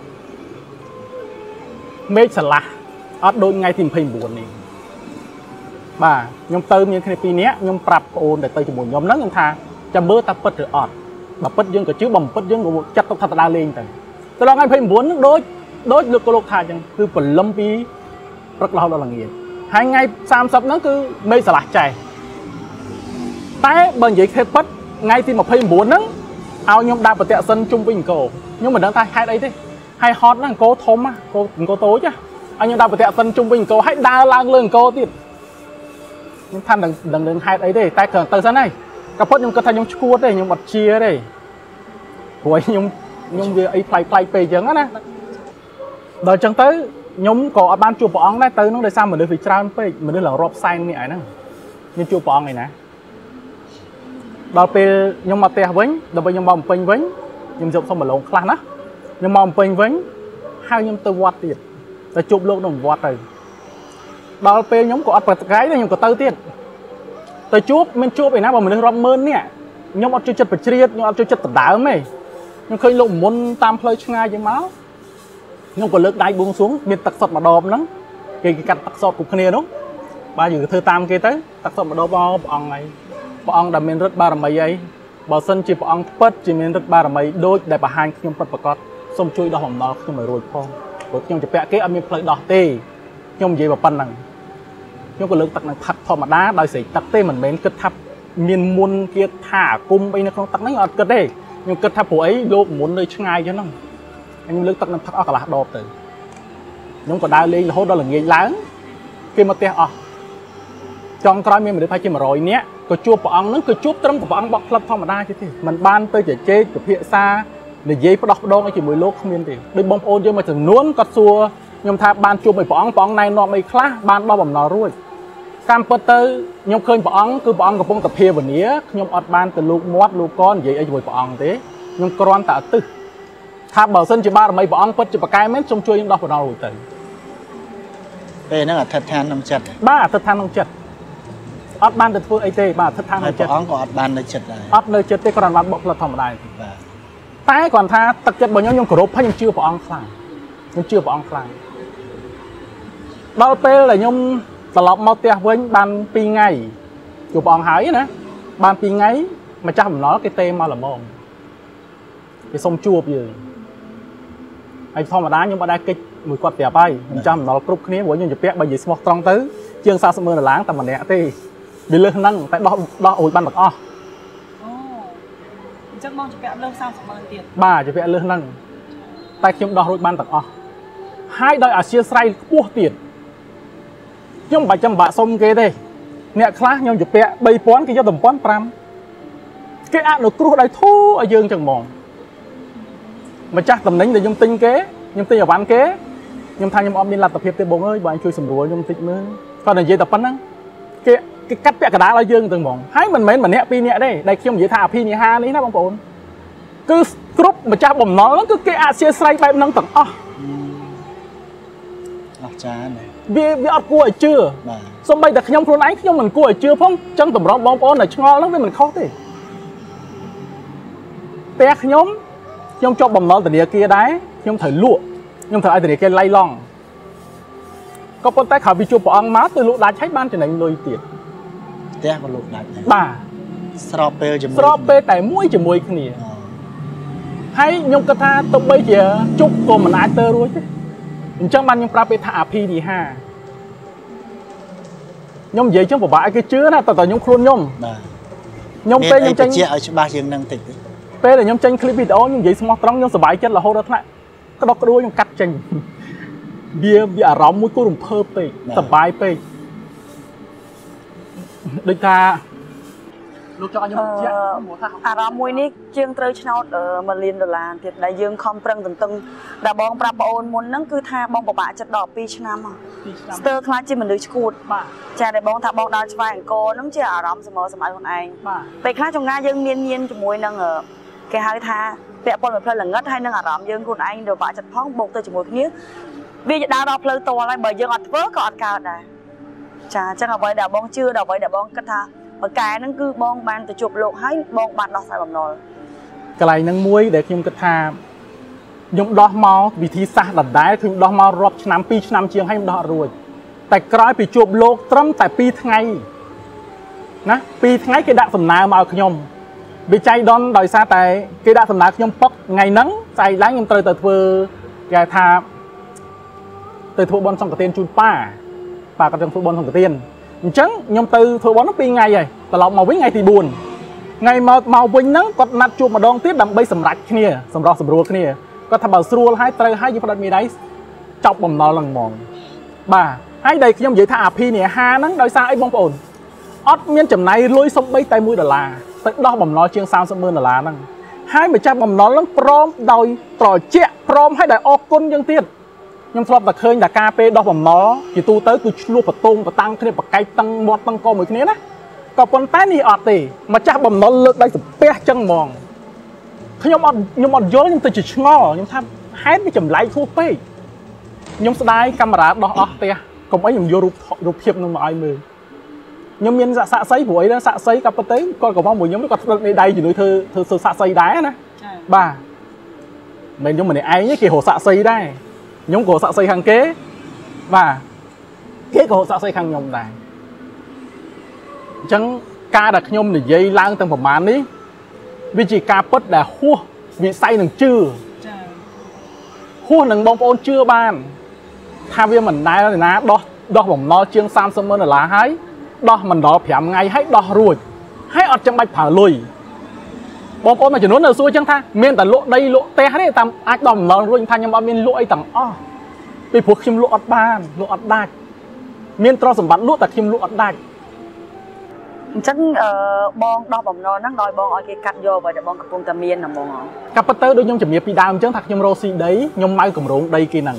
A: មេឃស្រឡះអត់ដូចថ្ងៃទី29នេះបាទខ្ញុំទៅមានគ្នាពីរនាក់ខ្ញុំប្រាប់ប្អូនដែលទៅជាមួយខ្ញុំហ្នឹងខ្ញុំថាចាំមើលតើពិតឬអត់បើពិតយើងក៏ជឿបើមិនពិតយើងក៏ចាត់ទុកថាតដើរលេងទៅទៅដល់ថ្ងៃ29ហ្នឹងដូចដូចលោកក៏លោកថាអញ្ចឹងគឺព្រលឹមពីព្រឹករហូតដល់ល្ងាចហើយថ្ងៃ30ហ្នឹងគឺមេឃស្រឡះចែតែបើនិយាយខេតពិត ថ្ងៃទី29ហ្នឹងឲ្យខ្ញុំដើរប្រតិសិនជុំវិញអង្គរខ្ញុំមិនដឹងថាហេតុអីទេហើយហត់ណាអង្គរធំអង្គរតូចណាឲ្យខ្ញុំដើរប្រតិសិនជុំវិញអង្គរហើយដើរឡើងលើអង្គរទៀតខ្ញុំថាដឹងដឹងនឹងហេតុអីទេតែគ្រាន់ទៅសិនហើយក៏ពុតខ្ញុំគិតថាខ្ញុំឈួតទេខ្ញុំអត់ជាទេព្រោះខ្ញុំខ្ញុំវាអីផ្លៃផ្លៃពេកអញ្ចឹងណាដល់អញ្ចឹងទៅខ្ញុំក៏អត់បានជួបព្រះអង្គដែរទៅនោះដោយសារមនុស្សវាច្រើនពេកមនុស្សឡើងរាប់សែននេះឯហ្នឹងខ្ញុំជួបព្រះអង្គឯណា ដល់ពេលខ្ញុំមកផ្ទះវិញដល់ពេលខ្ញុំមកបំពេញវិញខ្ញុំយកសុំម្លងខ្លះណាខ្ញុំមកបំពេញវិញហើយខ្ញុំទៅវត្តទៀតទៅជួបលោកនៅវត្តទៅដល់ពេលខ្ញុំក៏អត់ប្រកាយដែរខ្ញុំក៏ទៅទៀតទៅជួបមានជួបឯណាបើមនុស្សរាប់ម៉ឺននេះខ្ញុំអត់ចូលចិត្តបជ្រៀតខ្ញុំអត់ចូលចិត្តដដើមទេខ្ញុំឃើញលោកមុនតាមផ្លូវឆ្ងាយចឹងមកខ្ញុំក៏លើកដៃបួងសួងមានទឹកសុទ្ធមួយដបហ្នឹងគេគេកាត់ទឹកសុទ្ធគ្រប់គ្នានោះបាទយើងក៏ធ្វើតាមគេទៅទឹកសុទ្ធមួយដបមកព្រះអង្គហើយ ព្រះអង្គដែលមានឫទ្ធិបារមីអីបើសិនជាព្រះអង្គពិតជាមានឫទ្ធិបារមីដូចដែលបង្ហាញខ្ញុំពិតប្រាកដសូមជួយដោះបំណុលខ្ញុំឲ្យរួចផងព្រោះខ្ញុំជពាក់គេអត់មានផ្លូវដោះទេខ្ញុំនិយាយមកប៉ុណ្ណឹងខ្ញុំក៏លើកទឹកនឹងផឹកធម្មតាដោយស្រេចទឹកទេមិនមែនគិតថាមានមុនគេថាអាគុំអីនៅក្នុងទឹកហ្នឹងអត់គិតទេខ្ញុំគិតថាព្រោះអីលោកមុននៅឆ្ងាយចឹងហ្នឹងខ្ញុំលើកទឹកនឹងផឹកអស់កន្លះដបទៅខ្ញុំក៏ដើរលេងរហូតដល់ល្ងាចឡើងគេមកផ្ទះអស់ ចុងក្រោយមានមនុស្សប្រហែលជា100នាក់ក៏ជួបព្រះអង្គហ្នឹងក៏ជួបត្រឹមតែព្រះអង្គបោកផ្លិតធម្មតាទេទេมันបានទៅជជែកពិភាក្សានិយាយផ្ដោះផ្ដងឲ្យជាមួយលោកគ្មានទេដូចបងប្អូនយើងមួយចំនួនគាត់សួរខ្ញុំថាបានជួបមួយព្រះអង្គព្រះអង្គណែនាំអីខ្លះបានដោះបំណុលរួចតាមពិតទៅខ្ញុំឃើញព្រះអង្គគឺព្រះអង្គកំពុងតែភាវនាខ្ញុំអត់បានទៅលោកមាត់លោកកនិយាយអីជាមួយព្រះអង្គទេខ្ញុំគ្រាន់តែអតិសថាបើសិនជាបារមីព្រះអង្គពិតជាប្រកែមែនសូមជួយខ្ញុំដោះបំណុលរួចទៅ
B: ពេលហ្នឹងអធិដ្ឋានក្នុងចិត្ត
A: បាទអតិថដ្ឋានក្នុងចិត្ត អត់បានទៅធ្វើអីទេបាទអតិថដ្ឋាន
B: ហើ
A: ក្នុងចិត្ត
B: យព្រះអង្គក៏អត់បាននៅចិត្តដែរ
A: អត់នៅចិត្តទេគ្រាន់តែបានបកផ្លិតធម្មតាទេ
B: បាទ
A: តែគ្រាន់ថាទឹកចិត្តរបស់ខ្ញុំខ្ញុំគោរពហើយខ្ញុំជឿព្រះអង្គខ្លាំងខ្ញុំជឿព្រះអង្គខ្លាំងដល់ពេលដែលខ្ញុំត្រឡប់មកផ្ទះវិញបាន2ថ្ងៃជួបព្រះអង្គហើយណាបាន2ថ្ងៃម្ចាស់បំណុលគេទេមកល្មមគេសុំជួបយើងហើយធម្មតាខ្ញុំអត់ដែរកិច្ចមួយគាត់ប្រាប់ហើយម្ចាស់បំណុលគ្រប់គ្នាព្រោះខ្ញុំជពាក់បើនិយាយស្មោះត្រង់ទៅជាង40ម៉ឺនដុល្លារតែម្នាក់ទេ វាលើសហ្នឹងតែដោះដោះអូយបានទាំងអស់
C: អូអញ្ចឹងបងជពាក់លើ30ម៉ឺនទៀត
A: បាទជាពាក់លើសហ្នឹងតែខ្ញុំដោះរួចបានទាំងអស់ហើយដោយអាសៀស្រ័យខ្ពស់ទៀតខ្ញុំមិនបាច់ចាំបាក់សុំគេទេអ្នកខ្លះខ្ញុំជាពាក់3000គេយកតែ1500គេអនុគ្រោះដោយធូរឲ្យយើងចឹងហ្មងម្ចាស់តំណែងដែលខ្ញុំទិញគេខ្ញុំទិញអវ៉ាន់គេខ្ញុំថាខ្ញុំអត់មានលទ្ធភាពទេបងអើយបងជួយសម្រួលខ្ញុំតិចមើលគាត់និយាយតែប៉ុណ្ណឹងគេ គេកាត់ពាក់កណ្ដាលឲ្យយើងទៅហ្មងហើយមិនមែនម្នាក់ពីរនាក់ទេដែលខ្ញុំនិយាយថាអភិនិហានេះណាបងប្អូនគឺគ្រប់ម្ចាស់បំណុលហ្នឹងគឺគេអធិស្ស្រ័យបែបហ្នឹងទាំងអស់
B: អស្ចារ្យណាស់
A: វាវាអត់គួរឲ្យជឿ
B: បាទ
A: សូម្បីតែខ្ញុំខ្លួនឯងខ្ញុំមិនគួរឲ្យជឿផងចឹងតម្រង់បងប្អូនដែលឆ្ងល់ហ្នឹងវាមិនខុសទេផ្ទះខ្ញុំខ្ញុំជាប់បំណុលធនាគារដែរខ្ញុំត្រូវលក់ខ្ញុំត្រូវឲ្យធនាគារឡៃឡង់ក៏ប៉ុន្តែក្រោយពីជួបព្រះអង្គមកទៅលក់ដាច់ហើយបានចំណេញលុយទៀត
B: ផ្ទះក៏លោកដាច់ដែរ
A: បាទ
B: ស្របពេលជាមួយ
A: ស្របពេលតែមួយជាមួយគ្នាហើយខ្ញុំគិតថាទៅបីជាជប់ក៏មិនអាចទៅរួចទេអញ្ចឹងបានខ្ញុំប្រាប់ពេលថាអភិនិហាខ្ញុំនិយាយចឹងពិបាកឲ្យគេជឿណាតើតើខ្ញុំខ្លួនខ្ញុំ
B: បាទ
A: ខ្ញុំពេលខ្ញុំចេញ
B: ជាឲ្យច្បាស់ជាងនឹងតិច
A: ពេលដែលខ្ញុំចេញឃ្លីបវីដេអូខ្ញុំនិយាយស្មោះត្រង់ខ្ញុំសប្បាយចិត្តរហូតដល់ថ្នាក់ក្តុកក្តួលខ្ញុំកាត់ចេញវាវាអារម្មណ៍មួយគូរំភើបពេកសប្បាយពេក ដូចថាលោកចង់ឲ្យខ្ញុំបញ្ជាក់ខ្ញុំថា
C: អារម្មណ៍មួយនេះជាងត្រូវឆ្នោត1លានដុល្លារទៀតដែលយើងខំប្រឹងទន្ទឹងដែលបងប្រាប់បងអូនមុនហ្នឹងគឺថាបងពិបាកចិត្តដល់2ឆ្នាំហ៎
A: ពីឆ្នាំ
C: ស្ទើរខ្លាចជាមនុស្សឈួត
A: បាទ
C: ចាដែលបងថាបងដើរឆ្វែងអង្គរហ្នឹងជាអារម្មណ៍សមរសម័យខ្លួនឯង
A: បាទ
C: ពេលខ្លះចង្ការយើងមានមានជាមួយនឹងអឺគេហៅថាពាក់ព័ន្ធមួយផ្លូវល្ងឹតហើយនឹងអារម្មណ៍យើងខ្លួនឯងទៅបាក់ចិត្តផងបូកទៅជាមួយគ្នាវាจะដើរដល់ផ្លូវតលហើយបើយើងអត់ធ្វើក៏អត់កើតដែរ ចាអញ្ចឹងអ្វីដែលបងជឿដល់អ្វីដែលបងគិតថាបកែហ្នឹងគឺបងបានទៅជួបលោកហើយបងបានដោះស្រាយបំណុល
A: កន្លែងហ្នឹងមួយដែលខ្ញុំគិតថាខ្ញុំដោះមកវិធីសាស្ត្រដដែលគឺខ្ញុំដោះមករាប់ឆ្នាំ2ឆ្នាំជាងហើយខ្ញុំដោះអត់រួចតែក្រោយពីជួបលោកត្រឹមតែ2ថ្ងៃណា2ថ្ងៃគេដាក់សំណើមកឲ្យខ្ញុំវាចៃដន្យដោយសារតែគេដាក់សំណើខ្ញុំពឹកថ្ងៃហ្នឹងស្អែកឡើងខ្ញុំត្រូវទៅធ្វើគេហៅថាទៅធ្វើបន់សង្កទានជូនប៉ា ប៉ាក៏ចង់ធ្វើបន់សង្កទានអញ្ចឹងខ្ញុំទៅធ្វើបន់ហ្នឹង2ថ្ងៃហើយត្រឡប់មកវិញថ្ងៃទី4ថ្ងៃមកមកវិញហ្នឹងគាត់ណាត់ជួបម្ដងទៀតដើម្បីសម្រេចគ្នាសម្រោះសម្រួលគ្នាគាត់ថាបើស្រួលហើយត្រូវហើយយើងផ្ដិតមេដៃចប់បំណុលហ្នឹងហ្មងបាទហើយដែលខ្ញុំនិយាយថាអាភីនេះហាហ្នឹងដោយសារអីបងប្អូនអត់មានចំណាយលុយសំបីតែ1ដុល្លារទៅដោះបំណុលជាង30ម៉ឺនដុល្លារហ្នឹងហើយម្ចាស់បំណុលហ្នឹងព្រមដោយត្រជាក់ព្រមហើយដែលអរគុណយើងទៀត ខ្ញុំធ្លាប់តែឃើញតែការពេលដោះបំណុលជាទូទៅគឺឆ្លោះបតងបតាំងគ្នាបកែកតឹងមាត់តឹងកមួយគ្នាណាក៏ប៉ុន្តែនេះអត់ទេម្ចាស់បំណុលលើកដៃសំពះចឹងហ្មងខ្ញុំអត់ខ្ញុំអត់យល់ខ្ញុំទៅជាឆ្ងល់ខ្ញុំថាហេតុវាចម្លែកហួសពេកខ្ញុំស្ដាយកាមេរ៉ាដោះអស់ផ្ទះកុំអីខ្ញុំយករូបរូបភាពនឹងមកឲ្យមើលខ្ញុំមានសាក់សាក់សីព្រោះអីដែរសាក់សីក៏ប៉ុន្តែគាត់ក៏មកមួយខ្ញុំគាត់ស្ដិតនៃដៃជំនួយធ្វើធ្វើសាក់សីដែរណា
C: ចា
A: បាទមិនខ្ញុំម្នាក់ឯងទេគេរកសាក់សីដែរ ខ្ញុំក៏សាក់សីខាងគេបាទគេក៏សាក់សីខាងខ្ញុំដែរអញ្ចឹងការដែលខ្ញុំនិយាយឡើងទាំងប្រមាណនេះវាជាការពិតដែលហួសវិស័យនឹងជឿ
C: ចា
A: ហួសនឹងបងប្អូនជឿបាន ថាវាមិនដែលណាដោះដោះបំណុលជាង30ម៉ឺនដុល្លារហើយដោះមិនដល់5ថ្ងៃហើយដោះរួចហើយអត់ចាំបាច់ប្រើលុយ បងប្អូនមួយចំនួននៅសួរចឹងថាមានតែលក់ដីលក់ផ្ទះទេតាមអាចដោះបំណុលរួចថាខ្ញុំអត់មានលក់អីទាំងអស់ពីព្រោះខ្ញុំលក់អត់បានលក់អត់ដាច់មានទ្រព្យសម្បត្តិលក់តែខ្ញុំលក់អត់ដាច់
C: អញ្ចឹងអឺបងដោះបំណុលហ្នឹងដោយបងឲ្យគេកាត់យកបើតែបងកំពុងតែមានហ្មងហ៎
A: កាប់ពិតទៅដូចខ្ញុំជំរាបពីដើមអញ្ចឹងថាខ្ញុំរកស៊ីដីខ្ញុំម៉ៅកម្រងដីគេហ្នឹង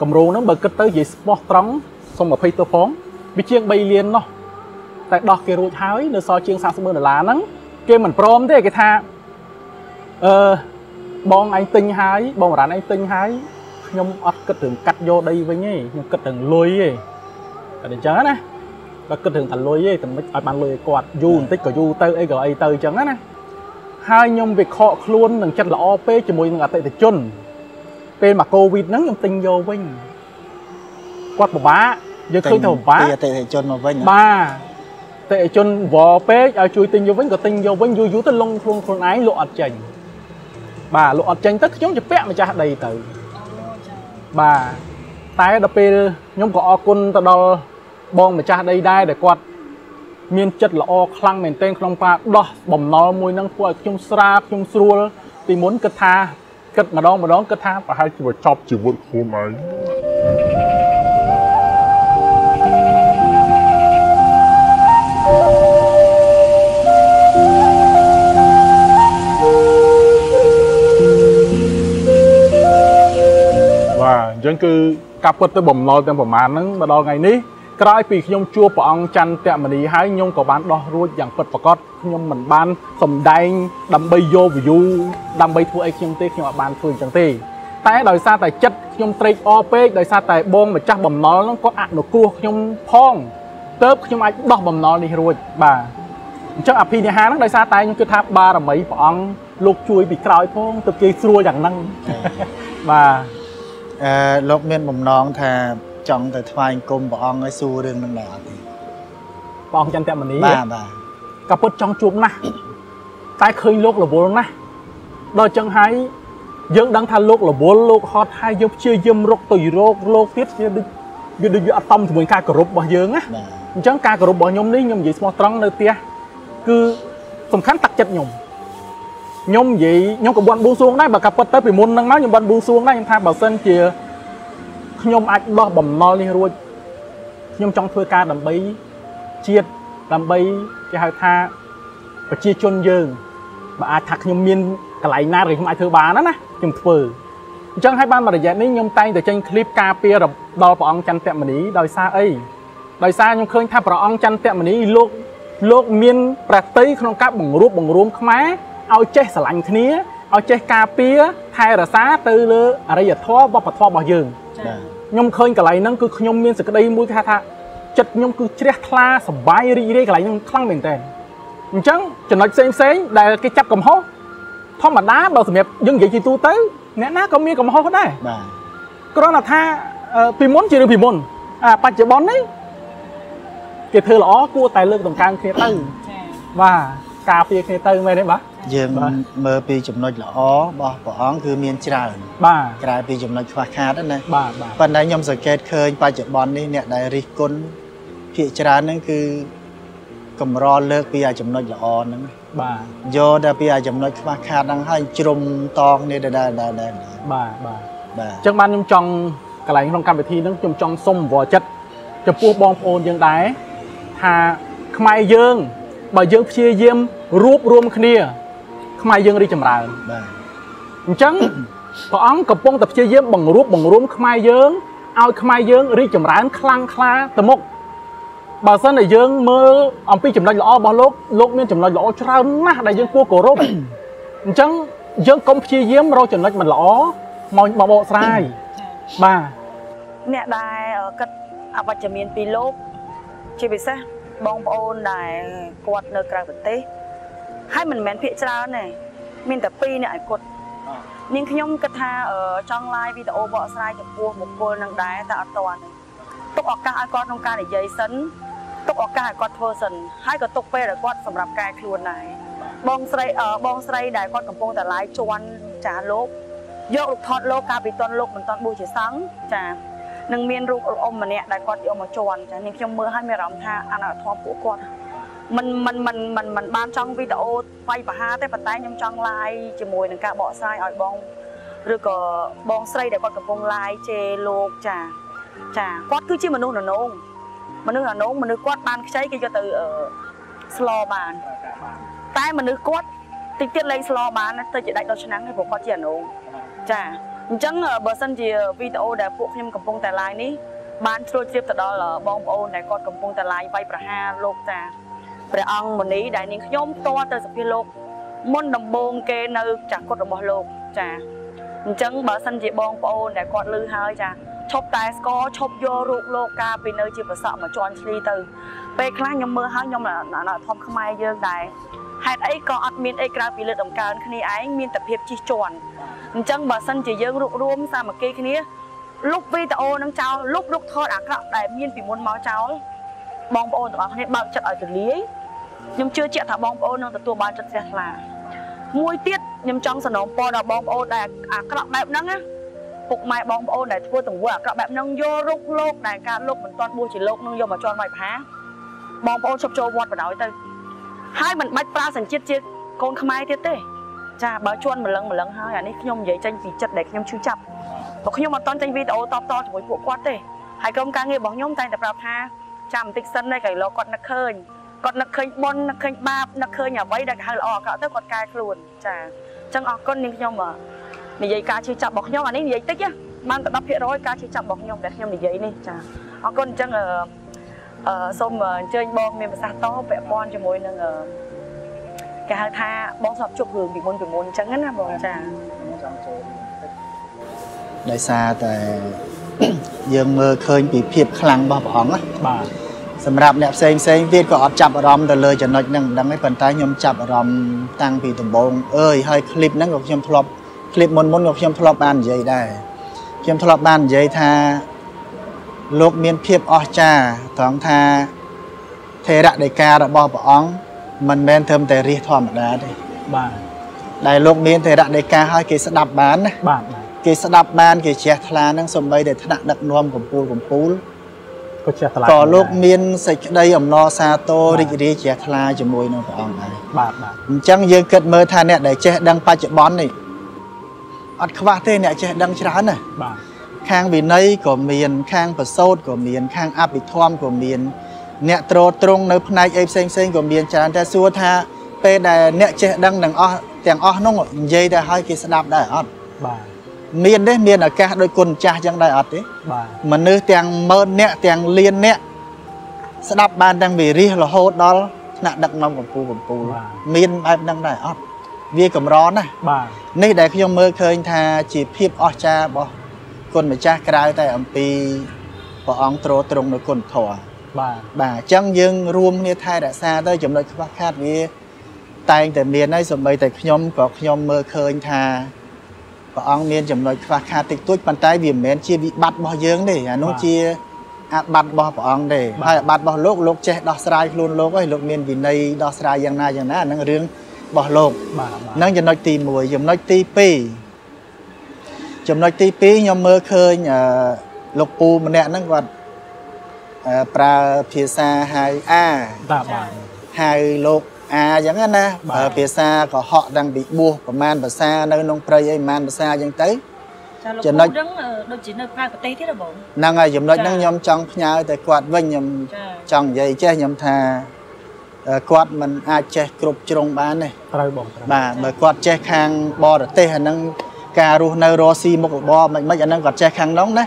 A: កម្រងហ្នឹងបើគិតទៅនិយាយស្មោះត្រង់សុំ20ទៅផងវាជាង3លាននោះតែដោះគេរួចហើយនៅសល់ជាង40ម៉ឺនដុល្លារហ្នឹង គេមិនព្រមទេគេថាអឺបងឯងទិញហើយបងបរានឯងទិញហើយខ្ញុំអត់គិតរឿងកាត់យកដីវិញទេខ្ញុំគិតរឿងលុយទេតែអញ្ចឹងណាបើគិតរឿងថាលុយទេតែមិនឲ្យបានលុយឲ្យគាត់យូរបន្តិចក៏យូរទៅអីក៏អីទៅអញ្ចឹងណាហើយខ្ញុំវាខកខ្លួននឹងចិត្តល្អពេកជាមួយនឹងអតិថិជន ពេលមកកូវីដហ្នឹងខ្ញុំទិញយកវិញគាត់ពិបាកយើងឃើញថាពិបាក
B: ពីអតិថិជនមកវិញ
A: បាទអ តិថិជនវល់ពេកឲ្យជួយទិញយកវិញក៏ទិញយកវិញយូរយូរទៅលងខ្លួនខ្លួនឯងលក់អត់ចេញបាទលក់អត់ចេញទៅខ្ញុំជាពាក់ម្ចាស់ដីទៅបាទតែដល់ពេលខ្ញុំក៏អរគុណទៅដល់បងម្ចាស់ដីដែរដែលគាត់មានចិត្តល្អខ្លាំងមែនទែនក្នុងការដោះបំណុលមួយហ្នឹងធ្វើឲ្យខ្ញុំស្រាលខ្ញុំស្រួលពីមុនគិតថាគិតម្ដងម្ដងគិតថាប្រហែលជាបញ្ចប់ជីវិតខ្លួនឯង បាទអញ្ចឹងគឺការពិតទៅបំណុលទាំងប្រមាណហ្នឹងមកដល់ថ្ងៃនេះក្រោយពីខ្ញុំជួបព្រះអង្គច័ន្ទតមនីហើយខ្ញុំក៏បានដោះរួចយ៉ាងពិតប្រាកដខ្ញុំមិនបានសំដែងដើម្បីយក view ដើម្បីធ្វើអីខ្ញុំទេខ្ញុំអត់បានធ្វើអញ្ចឹងទេតែដោយសារតែចិត្តខ្ញុំត្រេកអរពេកដោយសារតែបងម្ចាស់បំណុលហ្នឹងគាត់អនុគ្រោះខ្ញុំផងទៅខ្ញុំអាចដោះបំណុលនេះរួចបាទអញ្ចឹងអភិនិហាហ្នឹងដោយសារតែខ្ញុំគិតថាបារមីព្រះអង្គលោកជួយពីក្រោយផងទៅគេស្រួលយ៉ាងហ្នឹងបាទ
B: អឺលោកមានបំណងថាចង់ទៅថ្វាយអង្គមព្រះអង្គឲ្យសួររឿងនឹងដែរអត់ទេ
A: ព្រះអង្គចន្ទមនី
B: បាទបាទ
A: ក៏ពុតចង់ជួបណាស់តែឃើញលោករវល់ណាស់ដល់ចឹងហើយយើងដឹងថាលោករវល់លោកហត់ហើយយើងព្យាយាមរកទៅរកលោកទៀតវាដូចវាដូចវាអត់តំជាមួយការគោរពរបស់យើងណា
B: បាទ
A: អញ្ចឹងការគោរពរបស់ខ្ញុំនេះខ្ញុំនិយាយស្មោះត្រង់នៅផ្ទះគឺសំខាន់តាក់ចិត្តខ្ញុំ ខ្ញុំនិយាយខ្ញុំក៏បានបួងសួងដែរបើកាពិតទៅពីមុនហ្នឹងមកខ្ញុំបានបួងសួងដែរខ្ញុំថាបើសិនជាខ្ញុំអាចដោះបំណុលនេះរួចខ្ញុំចង់ធ្វើការដើម្បីជាតិដើម្បីគេហៅថាប្រជាជនយើងបើអាចថាខ្ញុំមានកន្លែងណាដែលខ្ញុំអាចធ្វើបានណាណាខ្ញុំធ្វើអញ្ចឹងហើយបានមួយរយៈនេះខ្ញុំតែងតែចេញឃ្លីបការពារដល់ព្រះអង្គចន្ទមនីដោយសារអីដោយសារខ្ញុំឃើញថាព្រះអង្គចន្ទមនីលោកលោកមានប្រតិក្នុងការបង្រួបបង្រួមខ្មែរ ឲ្យចេះស្រឡាញ់គ្នាឲ្យចេះការពារថែរក្សាទៅលើអរិយធម៌វប្បធម៌របស់យើង
B: បាទ
A: ខ្ញុំឃើញកន្លែងហ្នឹងគឺខ្ញុំមានសក្តីមួយថាថាចិត្តខ្ញុំគឺជ្រះថ្លាសប្បាយរីករាយកន្លែងហ្នឹងខ្លាំងមែនតើអញ្ចឹងចំណុចផ្សេងផ្សេងៗដែលគេចាប់កំហុសធម្មតាបើសម្រាប់យើងនិយាយជាទូទៅអ្នកណាក៏មានកំហុសដែរ
B: បាទ
A: គ្រាន់តែថាអឺពីមុនជារឿងពីមុនអាបច្ចុប្បន្ននេះគេធ្វើល្អគួរតែលើកតម្កើងគ្នាទៅបាទការពារគ្នាទៅមែនទេបាទ
B: យើង
A: បាទ
B: មើលពីចំណុចល្អរបស់ព្រះអង្គគឺមានច្រើន
A: បាទ
B: ក្រៅពីចំណុចខ្វះខាតហ្នឹងណា
A: បាទបាទ
B: ប៉ុន្តែខ្ញុំសង្កេតឃើញបច្ចុប្បន្ននេះអ្នកដែលរិះគន់ភាគច្រើនហ្នឹងគឺកម្រលើកពីអាចំណុចល្អហ្នឹង
A: បាទ
B: យកតែពីអាចំណុចខ្វះខាតហ្នឹងហើយជ្រុំតងនេះដែរដែរដែរដែរ
A: បាទបាទ
B: បាទ
A: អញ្ចឹងបានខ្ញុំចង់កន្លែងក្នុងកម្មវិធីហ្នឹងខ្ញុំចង់សុំវល់ចិត្តចំពោះបងប្អូនយើងដែរថាខ្មែរយើងបើយើងព្យាយាមរួបរวมគ្នា ខ្មែរយើងរីកចម្រើន
B: បាទ
A: អញ្ចឹងព្រះអង្គកំពុងតែព្យាយាមបង្រួបបង្រួមខ្មែរយើងឲ្យខ្មែរយើងរីកចម្រើនខ្លាំងក្លាទៅមុខបើសិនតែយើងមើលអំពីចំណុចល្អរបស់លោកលោកមានចំណុចល្អច្រើនណាស់ដែលយើងគួរគោរពអញ្ចឹងយើងកុំព្យាយាមរកចំណុចមិនល្អមកបបកស្រាយបាទ
C: អ្នកដែលគិតអវិជ្ជមានពីលោកជាពិសេសបងប្អូនដែលគាត់នៅក្រៅប្រទេស ហើយមិនមែនភាកច្រើនទេមានតែ2នាក់ឲ្យគាត់នាងខ្ញុំគិតថាអឺចង់ live វីដេអូបកស្រាយចំពោះបុគ្គលនឹងដែរតែអត់ទាន់ទុកឱកាសឲ្យគាត់ក្នុងការនិយាយសិនទុកឱកាសឲ្យគាត់ធ្វើសិនហើយក៏ទុកពេលឲ្យគាត់សម្រាប់កែខ្លួនដែរបងស្រីអឺបងស្រីដែលគាត់កំពុងតែ live ជន់ចាលោកយករូបថតលោកកាលពីតនលោកមិនតន់បួសជាសង្ឃចានឹងមានរូបអ៊ំម្នាក់ដែលគាត់យកមកជន់ចានាងខ្ញុំមើលហើយមានអារម្មណ៍ថាអនុធម៌ពួកគាត់ មិនមិនមិនមិនមិនបានចង់វីដេអូថ្វាយប្រហាទេប៉ុន្តែខ្ញុំចង់ live ជាមួយនឹងការបកស្រាយឲ្យបងឬក៏បងស្រីដែលគាត់កំពុង live ជេរលោកចាចាគាត់គឺជាមនុស្សននងមនុស្សននងមនុស្សគាត់បានខ្ចីគេយកទៅ slow បានតែមនុស្សគាត់តិចទៀតលេង slow បានទៅជាដាច់ដល់ឆ្នាំព្រោះគាត់ជាអនងចាអញ្ចឹងបើសិនជាវីដេអូដែលពួកខ្ញុំកំពុងតែ live នេះបានឆ្លួតជ្រាបទៅដល់បងប្អូនដែលគាត់កំពុងតែ live វាយប្រហារលោកចា ព្រះអង្គមុនីដែលនាងខ្ញុំផ្ទាល់ទៅសភាលោកមុនដំបូងគេនៅចាស់គុតរបស់លោកចាអញ្ចឹងបើសិនជាបងប្អូនដែលគាត់លឺហើយចាឈប់តែស្គរឈប់យករូបលោកកាពីនៅជាប្រសក់មកជន់ឈ្លីទៅពេលខ្លះខ្ញុំមើលហើយខ្ញុំធំខ្មែរយើងដែរហេតុអីក៏អត់មានអីក្រៅពីលើកតម្កើងគ្នាឯងមានតែភាពជិះជាន់អញ្ចឹងបើសិនជាយើងរួបរวมសាមគ្គីគ្នាលុបវីដេអូនឹងចោលលុបរុកថតអាក្រក់ដែលមានពីមុនមកចោលបងប្អូនទាំងអស់គ្នាបើកចិត្តឲ្យទូលាយ ខ្ញុំជឿជាក់ថាបងប្អូននឹងទទួលបានចិត្តជ្រះថ្លាមួយទៀតខ្ញុំចង់សនំពរដល់បងប្អូនដែលអាក្រក់បែបហ្នឹងណាពុកម៉ែបងប្អូនដែលធ្វើទង្វើអាក្រក់បែបហ្នឹងយករុកលោកដែលការលោកមិនទាន់បួសជាលោកនឹងយកមកជន់វាយប្រហាបងប្អូនឈប់ចូលវត្តបណ្ដោយទៅហើយមិនបាច់ប្រើសញ្ជាតិជាកូនខ្មែរទៀតទេចាបើជន់ម្លឹងម្លឹងហើយអានេះខ្ញុំនិយាយចេញពីចិត្តដែលខ្ញុំឈឺចាប់ព្រោះខ្ញុំអត់តន់ចេញវីដេអូតបតជាមួយពួកគាត់ទេហើយក្រុមការងាររបស់ខ្ញុំតែងតែប្រាប់ថាចាំបន្តិចសិនឯងកៃឡូគាត់នឹកឃើញ គាត់នឹកឃើញបុណ្យនឹកឃើញបាបនឹកឃើញអ្វីដែលហៅល្អអាក្រក់ទៅគាត់កែខ្លួនចាអញ្ចឹងអរគុណនាងខ្ញុំនិយាយការជឿចាប់របស់ខ្ញុំអានេះនិយាយតិចបានតែ10%ការជឿចាប់របស់ខ្ញុំដែលខ្ញុំនិយាយនេះចាអរគុណអញ្ចឹងអឺសូមអញ្ជើញបងមានប្រសាសន៍តពាក់ព័ន្ធជាមួយនឹងគេហៅថាបងស្បជប់រឿងពីមុនពីមុនអញ្ចឹងណាបងចាចង់ចូល
B: ដោយសារតែយើងមើលឃើញពីភាពខ្លាំងរបស់ព្រះអង្គណា
A: បាទ
B: សម្រាប់អ្នកផ្សេងផ្សេងទៀតក៏អត់ចាប់អារម្មណ៍ទៅលើចំណុចហ្នឹងមិនដឹងទេប៉ុន្តែខ្ញុំចាប់អារម្មណ៍តាំងពីដំបូងអើយហើយคลิปហ្នឹងក៏ខ្ញុំធ្លាប់คลิปមុនមុនក៏ខ្ញុំធ្លាប់បាននិយាយដែរខ្ញុំធ្លាប់បាននិយាយថាលោកមានភាពអស្ចារ្យត្រង់ថាថេរដីការបស់ព្រះអង្គមិនមែនត្រឹមតែរាជធម្មតាទេ
A: បាទ
B: ដែលលោកមានថេរដីកាឲ្យគេស្ដាប់បានណា
A: បាទ
B: គេស្ដាប់បានគេជ្រះថ្លានឹងសំបីតែថ្នាក់ដឹកនាំកម្ពុជាកម្ពុជា
A: ក៏ជ្រះថ្លា
B: ក៏លោកមានសេចក្តីអំណរសាទររីករាយជ្រះថ្លាជាមួយនឹងព្រះអង្គដែរ
A: បាទបាទ
B: អញ្ចឹងយើងគិតមើលថាអ្នកដែលចេះដឹងបច្ចុប្បន្ននេះអត់ខ្វះទេអ្នកចេះដឹងច្រើនណា
A: បាទ
B: ខាងវិន័យក៏មាន ខាងប្រសូតក៏មាន ខាងអភិធម្មក៏មាន អ្នកត្រត្រង់នៅផ្នែកអីផ្សេងផ្សេងក៏មានច្រើនតែសួរថាពេលដែលអ្នកចេះដឹងទាំងអស់ទាំងអស់នោះនិយាយទៅឲ្យគេស្ដាប់ដែរអត់
A: បាទ
B: មានទេមានឱកាសដោយគុណចាស់ចឹងដែរអត់ទេ
A: បាទ
B: មនុស្សទាំងម៉ឺនអ្នកទាំងលានអ្នកស្ដាប់បានទាំងវិរិះរហូតដល់ថ្នាក់ដឹកនាំកម្ពុជាកម្ពុជាមានបែបហ្នឹងដែរអត់វាកម្រណាស់
A: បាទ
B: នេះដែលខ្ញុំមើលឃើញថាជាភាពអស្ចារ្យរបស់គុណម្ចាស់ក្រៅតែអំពីព្រះអង្គទ្រទ្រង់នៅគុណធម៌
A: បាទ
B: បាទអញ្ចឹងយើងរួមគ្នាថែរក្សាទៅចំណុចខ្វះខាតវាតែងតែមានហើយសម្បីតែខ្ញុំក៏ខ្ញុំមើលឃើញថា ព្រះអង្គមានចំណុចខ្វះខាតតិចតួចប៉ុន្តែវាមិនមែនជាវិបត្តិរបស់យើងទេអានោះជាអាបត្តិរបស់ព្រះអង្គទេហើយអាបត្តិរបស់លោកលោកចេះដោះស្រាយខ្លួនលោកហើយលោកមានវិន័យដោះស្រាយយ៉ាងណាយ៉ាងណាហ្នឹងរឿងរបស់លោកហ្នឹងចំណុចទី1ចំណុចទី2ចំណុចទី2ខ្ញុំមើលឃើញលោកពូម្នាក់ហ្នឹងគាត់ប្រើភាសាហៅអា
A: បាទបាទ
B: ហៅលោក អាអញ្ចឹងណាបើភាសាកុហកតាំងពីបួសប្រមាណភាសានៅក្នុងព្រៃអីប្រមាណភាសាអញ្ចឹងទៅ
C: ចំណុចហ្នឹងដូចជានៅក្រៅប្រទេសទៀតបង
B: ហ្នឹងហើយចំណុចហ្នឹងខ្ញុំចង់ផ្ញើទៅគាត់វិញខ្ញុំចង់និយាយចេះខ្ញុំថាគាត់មិនអាចចេះគ្រប់ជ្រុងបានទេ
A: ត្រូវបង
B: បាទបើគាត់ចេះខាងបរទេសអាហ្នឹងការរស់នៅរស់ស៊ីមុខរបរមិនមិនអាហ្នឹងគាត់ចេះខាងនោះណា